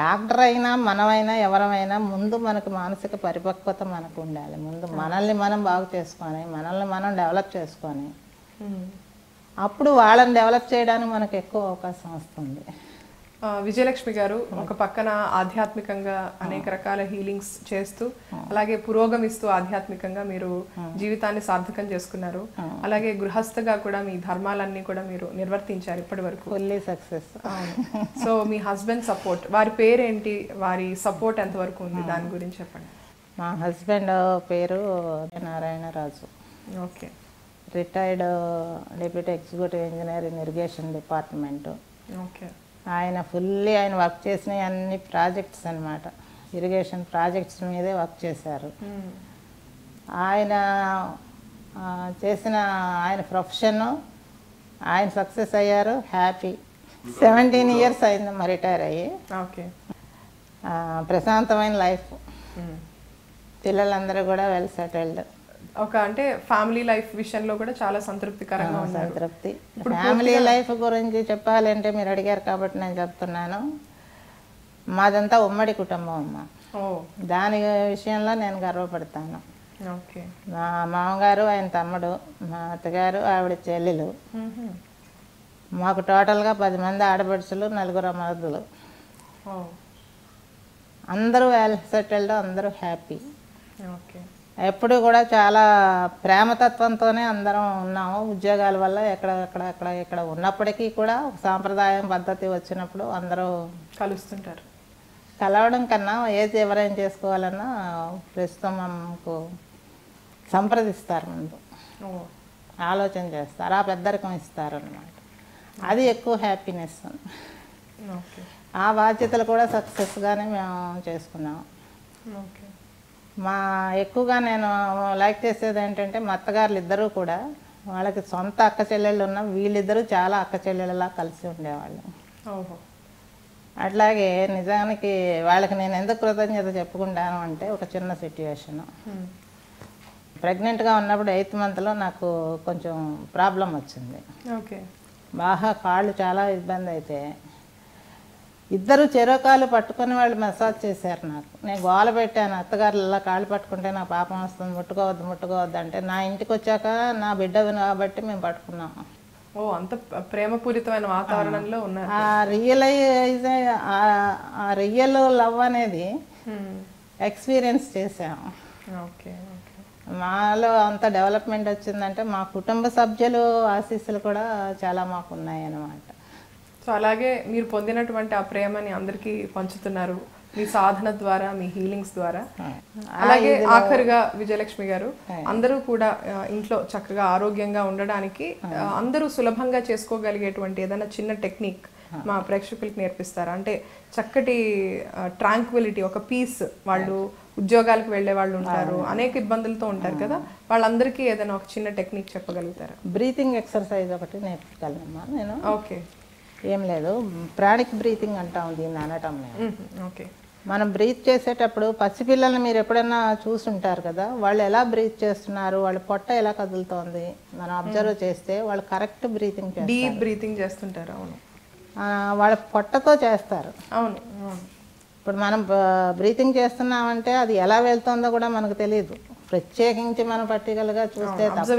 డాక్టర్ అయినా మనమైనా ఎవరమైనా ముందు మనకు మానసిక పరిపక్వత మనకు ఉండాలి. ముందు మనల్ని మనం బాగు చేసుకొని మనల్ని మనం డెవలప్ చేసుకొని. అప్పుడు వాళ్ళని డెవలప్ చేయడానికి మనకు ఎక్కువ అవకాశం వస్తుంది. విజయలక్ష్మి గారు ఒక పక్కన ఆధ్యాత్మికంగా అనేక రకాల హీలింగ్స్ చేస్తూ అలాగే పురోగమిస్తూ ఆధ్యాత్మికంగా మీరు జీవితాన్ని సార్థకం చేసుకున్నారు. అలాగే గృహస్థగా కూడా మీ ధర్మాలన్నీ కూడా మీరు నిర్వర్తించారు ఇప్పటి వరకు. సక్సెస్ సో మీ హస్బెండ్ సపోర్ట్ వారి పేరేంటి వారి సపోర్ట్ ఎంత వరకు ఉంది? దాని గురించి చెప్పండి. మా హస్బెండ్ పేరు Narayanaraju. Okay. Retired deputy executive engineer in irrigation department. Okay. ఆయన ఫుల్లీ ఆయన వర్క్ చేసిన అన్ని ప్రాజెక్ట్స్ అన్నమాట. ఇరిగేషన్ ప్రాజెక్ట్స్ మీదే వర్క్ చేశారు. ఆయన చేసిన ఆయన ప్రొఫెషన్ ఆయన సక్సెస్ అయ్యారు హ్యాపీ సెవెంటీన్ ఇయర్స్ అయిందమ్మా రిటైర్ అయ్యి. ఓకే ప్రశాంతమైన లైఫ్ పిల్లలందరూ కూడా వెల్ సెటిల్డ్ ఒక అంటే ఫ్యామిలీ లైఫ్ విషయంలో కూడా చాలా సంతృప్తికరంగా ఉన్నారు. సంతృప్తి. ఫ్యామిలీ లైఫ్ గురించి చెప్పాలంటే మీరు అడిగారు కాబట్టి నేను చెప్తున్నాను. మాదంతా ఉమ్మడి కుటుంబం అమ్మ. దాని విషయంలో నేను గర్వపడతాను. ఓకే. మా మామగారు ఆయన తమ్ముడు మా అత్తగారు ఆవిడ చెల్లెలు. మాకు టోటల్గా పది మంది ఆడపడుచులు నలుగురు ఓ. అందరూ వెల్ సెటిల్డ్ అందరూ హ్యాపీ. ఓకే. ఎప్పుడు కూడా చాలా ప్రేమతత్వంతోనే అందరం ఉన్నాము. ఉద్యోగాల వల్ల ఎక్కడ ఎక్కడ అక్కడ ఇక్కడ ఉన్నప్పటికీ కూడా సాంప్రదాయం పద్ధతి వచ్చినప్పుడు అందరూ కలుస్తుంటారు. కలవడం కన్నా ఏది ఎవరైనా చేసుకోవాలన్నా ప్రస్తుతం మాకు సంప్రదిస్తారు ముందు. ఆలోచన చేస్తారు. ఆ పెద్దరికం ఇస్తారు అన్నమాట అది ఎక్కువ హ్యాపీనెస్. ఆ బాధ్యతలు కూడా సక్సెస్గానే మేము చేసుకున్నాం ఓకే. మా ఎక్కువగా నేను లైక్ చేసేది ఏంటంటే మా అత్తగారులు ఇద్దరూ కూడా వాళ్ళకి సొంత అక్క చెల్లెళ్ళు ఉన్న వీళ్ళిద్దరూ చాలా అక్క చెల్లెళ్ళలా కలిసి ఉండేవాళ్ళు. అట్లాగే నిజానికి వాళ్ళకి నేను ఎందుకు కృతజ్ఞత చెప్పుకుంటాను అంటే ఒక చిన్న సిట్యుయేషన్. ప్రెగ్నెంట్గా ఉన్నప్పుడు ఎయిత్ మంత్లో నాకు కొంచెం ప్రాబ్లం వచ్చింది. ఓకే. బాగా కాళ్ళు చాలా ఇబ్బంది అయితే ఇద్దరు చెరోకాలు పట్టుకొని వాళ్ళు మసాజ్ చేశారు నాకు. నేను గోల పెట్టాను అత్తగారు ఇలా కాళ్ళు పట్టుకుంటే నా పాపం వస్తుంది ముట్టుకోవద్దు ముట్టుకోవద్దు అంటే నా ఇంటికి వచ్చాక నా బిడ్డవి కాబట్టి మేము పట్టుకున్నాము ఓ అంత ప్రేమపూరితమైన వాతావరణంలో ఉన్నారు. ఆ రియలైజ్ ఆ రియల్ లవ్ అనేది. ఎక్స్పీరియన్స్ చేసాము ఓకే ఓకే. మాలో అంత డెవలప్మెంట్ వచ్చిందంటే మా కుటుంబ సభ్యులు ఆశీస్సులు కూడా చాలా మాకు ఉన్నాయి అన్నమాట సో అలాగే మీరు పొందినటువంటి ఆ ప్రేమని అందరికీ పంచుతున్నారు మీ సాధన ద్వారా మీ హీలింగ్స్ ద్వారా. అలాగే ఆఖరిగా విజయలక్ష్మి గారు అందరూ కూడా ఇంట్లో చక్కగా ఆరోగ్యంగా ఉండడానికి అందరూ సులభంగా చేసుకోగలిగేటువంటి ఏదైనా చిన్న టెక్నిక్ మా ప్రేక్షకులకు నేర్పిస్తారా. అంటే చక్కటి ట్రాంక్విలిటీ ఒక పీస్ వాళ్ళు ఉద్యోగాలకు వెళ్ళే వాళ్ళు ఉంటారు అనేక ఇబ్బందులతో ఉంటారు కదా వాళ్ళందరికీ ఏదైనా ఒక చిన్న టెక్నిక్ చెప్పగలుగుతారా? బ్రీతింగ్ ఎక్సర్సైజ్ ఒకటి నేర్చుకోగలనమ్మా నేను. ఓకే. ఏం లేదు. ప్రాణిక్ బ్రీతింగ్ అంటాం దీన్ని అనటం ఓకే. మనం బ్రీత్ చేసేటప్పుడు పసిపిల్లల్ని మీరు ఎప్పుడైనా చూసుంటారు కదా వాళ్ళు ఎలా బ్రీత్ చేస్తున్నారు వాళ్ళ పొట్ట ఎలా కదులుతోంది మనం అబ్జర్వ్ చేస్తే వాళ్ళు కరెక్ట్ బ్రీతింగ్ డీప్ బ్రీతింగ్ చేస్తుంటారు అవును. వాళ్ళ పొట్టతో చేస్తారు. అవును ఇప్పుడు మనం బ్రీతింగ్ చేస్తున్నామంటే అది ఎలా వెళ్తుందో కూడా మనకు తెలియదు ప్రత్యేకించి మనం పర్టికల్గా చూస్తే తప్ప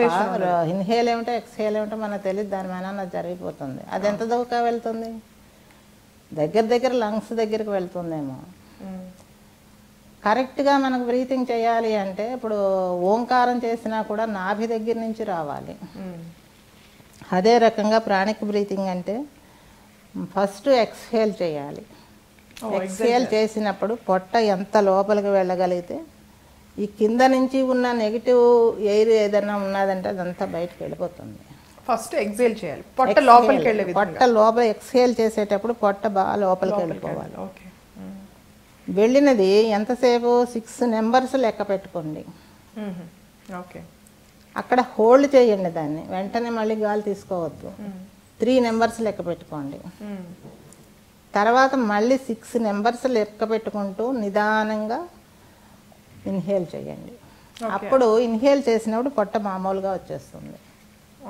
ఇన్హేల్ ఏమిటో ఎక్స్హేల్ ఏమిటో మనకు తెలియదు దాని మన జరిగిపోతుంది. అది ఎంత దూకా వెళ్తుంది? దగ్గర దగ్గర లంగ్స్ దగ్గరికి వెళ్తుందేమో. కరెక్ట్గా మనకు బ్రీతింగ్ చేయాలి అంటే ఇప్పుడు ఓంకారం చేసినా కూడా నాభి దగ్గర నుంచి రావాలి. అదే రకంగా ప్రాణిక్ బ్రీతింగ్ అంటే ఫస్ట్ ఎక్స్హేల్ చేయాలి. ఎక్స్హేల్ చేసినప్పుడు పొట్ట ఎంత లోపలికి వెళ్ళగలిగితే ఈ కింద నుంచి ఉన్న నెగిటివ్ ఎయిర్ ఏదైనా ఉన్నదంటే అదంతా బయటకు వెళ్ళిపోతుంది. ఫస్ట్ ఎగ్జైల్ చేయాలి. పొట్ట లోపలికి వెళ్ళే పొట్ట లోపల ఎక్స్హేల్ చేసేటప్పుడు పొట్ట బాగా లోపలికి వెళ్ళిపోవాలి. వెళ్ళినది ఎంతసేపు? సిక్స్ నెంబర్స్ లెక్క పెట్టుకోండి. ఓకే. అక్కడ హోల్డ్ చేయండి దాన్ని. వెంటనే మళ్ళీ గాలి తీసుకోవద్దు. త్రీ నెంబర్స్ లెక్క పెట్టుకోండి. తర్వాత మళ్ళీ సిక్స్ నెంబర్స్ లెక్క పెట్టుకుంటూ నిదానంగా ఇన్హేల్ చేయండి. అప్పుడు ఇన్హేల్ చేసినప్పుడు పొట్ట మామూలుగా వచ్చేస్తుంది.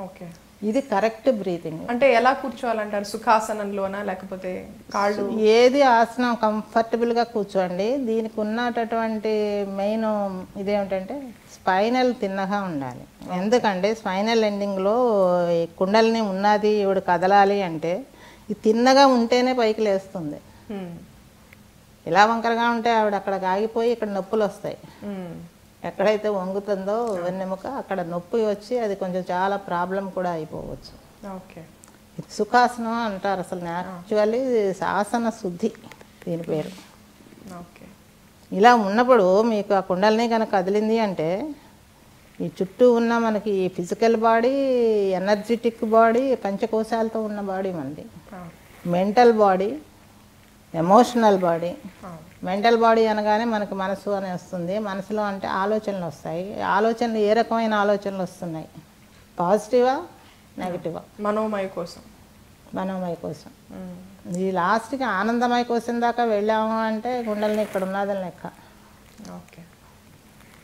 ఓకే. ఇది కరెక్ట్ బ్రీతింగ్. అంటే ఎలా కూర్చోవాలంటారు? సుఖాసనంలోనా లేకపోతే కాళ్ళు? ఏది ఆసనం కంఫర్టబుల్గా కూర్చోండి. దీనికి ఉన్నటటువంటి మెయిన్ ఇదేమిటంటే స్పైనల్ తిన్నగా ఉండాలి. ఎందుకంటే స్పైనల్ ఎండింగ్లో కుండలిని ఉన్నది ఇవిడు కదలాలి అంటే తిన్నగా ఉంటేనే పైకి లేస్తుంది. ఇలా వంకరగా ఉంటే ఆవిడ అక్కడ ఆగిపోయి ఇక్కడ నొప్పులు వస్తాయి. ఎక్కడైతే వంగుతుందో వెన్నెముక అక్కడ నొప్పి వచ్చి అది కొంచెం చాలా ప్రాబ్లం కూడా అయిపోవచ్చు. ఓకే. ఇది సుఖాసనం అంటారు అసలు. యాక్చువల్లీ ఆసన శుద్ధి దీని పేరు. ఓకే. ఇలా ఉన్నప్పుడు మీకు ఆ కుండల్ని కనుక కదిలింది అంటే ఈ చుట్టూ ఉన్న మనకి ఫిజికల్ బాడీ ఎనర్జెటిక్ బాడీ పంచకోశాలతో ఉన్న బాడీ మనది. Mental body emotional body. Mental body అనగానే మనకు మనసు అని వస్తుంది. మనసులో అంటే ఆలోచనలు వస్తాయి. ఆలోచనలు ఏ రకమైన ఆలోచనలు వస్తున్నాయి? పాజిటివా నెగిటివా మనోమయ కోసం. మనోమయ కోసం. ఈ లాస్ట్కి ఆనందమయ కోసం దాకా వెళ్ళాము అంటే గుండెల్ని ఇక్కడ ఉన్నదని లెక్క. ఓకే.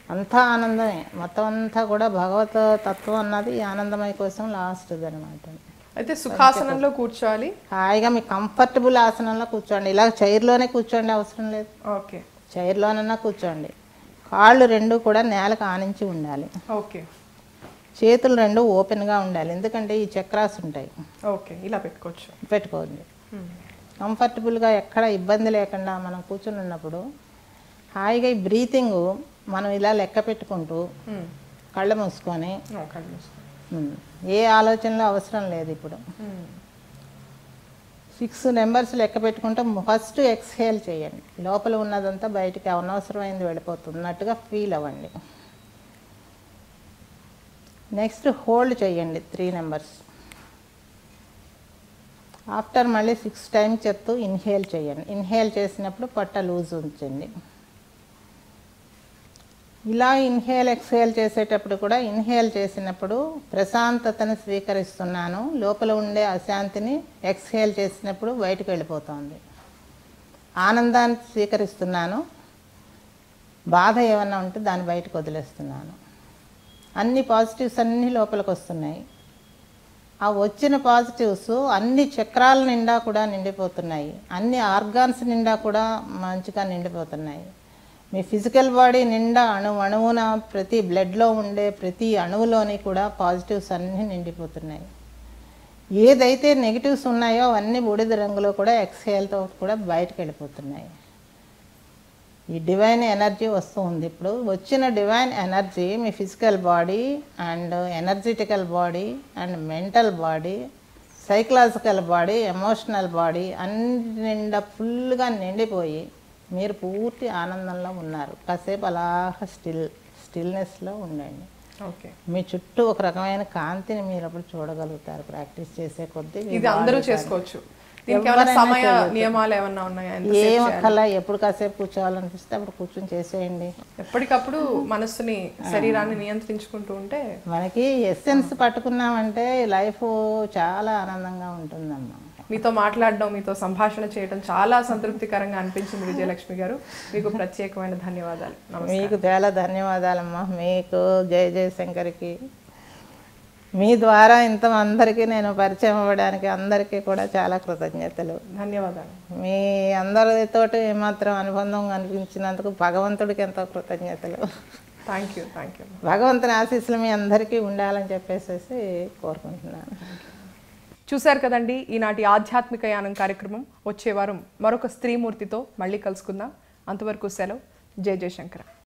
అంతా ఆనందమే. మొత్తం అంతా కూడా భగవత్ తత్వం అన్నది ఈ ఆనందమయ కోసం లాస్ట్ది అనమాట అయితే సుఖాసనంలో కూర్చోవాలి. హాయిగా మీ కంఫర్టబుల్ ఆసనంలో కూర్చోండి. ఇలా చైర్లోనే కూర్చోండి అవసరం లేదు. ఓకే. చైర్లోనన్నా కూర్చోండి. కాళ్ళు రెండు కూడా నేలకు ఆనించి ఉండాలి. ఓకే. చేతులు రెండు ఓపెన్గా ఉండాలి. ఎందుకంటే ఈ చక్రాస్ ఉంటాయి. ఓకే. ఇలా పెట్టుకోవచ్చు. పెట్టుకోండి. కంఫర్టబుల్గా ఎక్కడ ఇబ్బంది లేకుండా మనం కూర్చుని ఉన్నప్పుడు హాయిగా ఈ బ్రీతింగ్ మనం ఇలా లెక్క పెట్టుకుంటూ మ్మ్. కళ్ళు మూసుకొని ఏ ఆలోచనలు అవసరం లేదు ఇప్పుడు. సిక్స్ నెంబర్స్ లెక్క పెట్టుకుంటే ఫస్ట్ ఎక్స్హేల్ చేయండి. లోపల ఉన్నదంతా బయటికి అనవసరమైంది వెళ్ళిపోతున్నట్టుగా ఫీల్ అవ్వండి. నెక్స్ట్ హోల్డ్ చేయండి త్రీ నెంబర్స్ ఆఫ్టర్ మళ్ళీ సిక్స్ టైమ్స్ చెప్తూ ఇన్హేల్ చేయండి. ఇన్హేల్ చేసినప్పుడు పొట్ట లూజ్ ఉంచండి ఇలా ఇన్హేల్ ఎక్స్హేల్ చేసేటప్పుడు కూడా ఇన్హేల్ చేసినప్పుడు ప్రశాంతతను స్వీకరిస్తున్నాను. లోపల ఉండే అశాంతిని ఎక్స్హేల్ చేసినప్పుడు బయటకు వెళ్ళిపోతుంది. ఆనందాన్ని స్వీకరిస్తున్నాను. బాధ ఏమన్నా ఉంటే దాన్ని బయటకు వదిలేస్తున్నాను. అన్ని పాజిటివ్స్ అన్నీ లోపలికి వస్తున్నాయి. ఆ వచ్చిన పాజిటివ్స్ అన్ని చక్రాల నిండా కూడా నిండిపోతున్నాయి. అన్ని ఆర్గాన్స్ నిండా కూడా మంచిగా నిండిపోతున్నాయి. మీ ఫిజికల్ బాడీ నిండా అణు అణువున ప్రతి బ్లడ్లో ఉండే ప్రతి అణువులోని కూడా పాజిటివ్స్ అన్నీ నిండిపోతున్నాయి. ఏదైతే నెగిటివ్స్ ఉన్నాయో అవన్నీ బూడిద రంగులో కూడా ఎక్స్హేల్తో కూడా బయటకు వెళ్ళిపోతున్నాయి. ఈ డివైన్ ఎనర్జీ వస్తూ ఉంది. ఇప్పుడు వచ్చిన divine energy me physical body and energetical body and mental body psychological body emotional body అన్ని నిండా ఫుల్గా నిండిపోయి మీరు పూర్తి ఆనందంలో ఉన్నారు. కాసేపు అలా స్టిల్ స్టిల్నెస్లో ఉండండి. ఓకే. మీ చుట్టూ ఒక రకమైన కాంతిని మీరు అప్పుడు చూడగలుగుతారు. ప్రాక్టీస్ చేసే కొద్దీ ఇది అందరూ చేసుకోవచ్చు. ఏం అక్కర్లా ఎప్పుడు కాసేపు కూర్చోవాలనిపిస్తే అప్పుడు కూర్చొని చేసేయండి. ఎప్పటికప్పుడు మనస్సుని శరీరాన్ని నియంత్రించుకుంటూ ఉంటే మనకి ఎస్సెన్స్ పట్టుకున్నామంటే లైఫ్ చాలా ఆనందంగా ఉంటుందమ్మా. మీతో మాట్లాడడం మీతో సంభాషణ చేయడం చాలా సంతృప్తికరంగా అనిపించింది విజయలక్ష్మి గారు. మీకు ప్రత్యేకమైన ధన్యవాదాలు. మీకు చాలా ధన్యవాదాలమ్మా. మీకు జయ జయశంకర్కి మీ ద్వారా ఇంత అందరికీ నేను పరిచయం అవ్వడానికి అందరికీ కూడా చాలా కృతజ్ఞతలు. ధన్యవాదాలు. మీ అందరితోటి ఏమాత్రం అనుబంధం కనిపించినందుకు భగవంతుడికి ఎంతో కృతజ్ఞతలు. థ్యాంక్ యూ థ్యాంక్ యూ భగవంతుని ఆశీస్సులు మీ అందరికీ ఉండాలని చెప్పేసి కోరుకుంటున్నాను. చూశారు కదండి ఈనాటి ఆధ్యాత్మిక యానం కార్యక్రమం. వచ్చే వారం మరొక స్త్రీమూర్తితో మళ్ళీ కలుసుకుందాం. అంతవరకు సెలవు. జై జయశంకర్.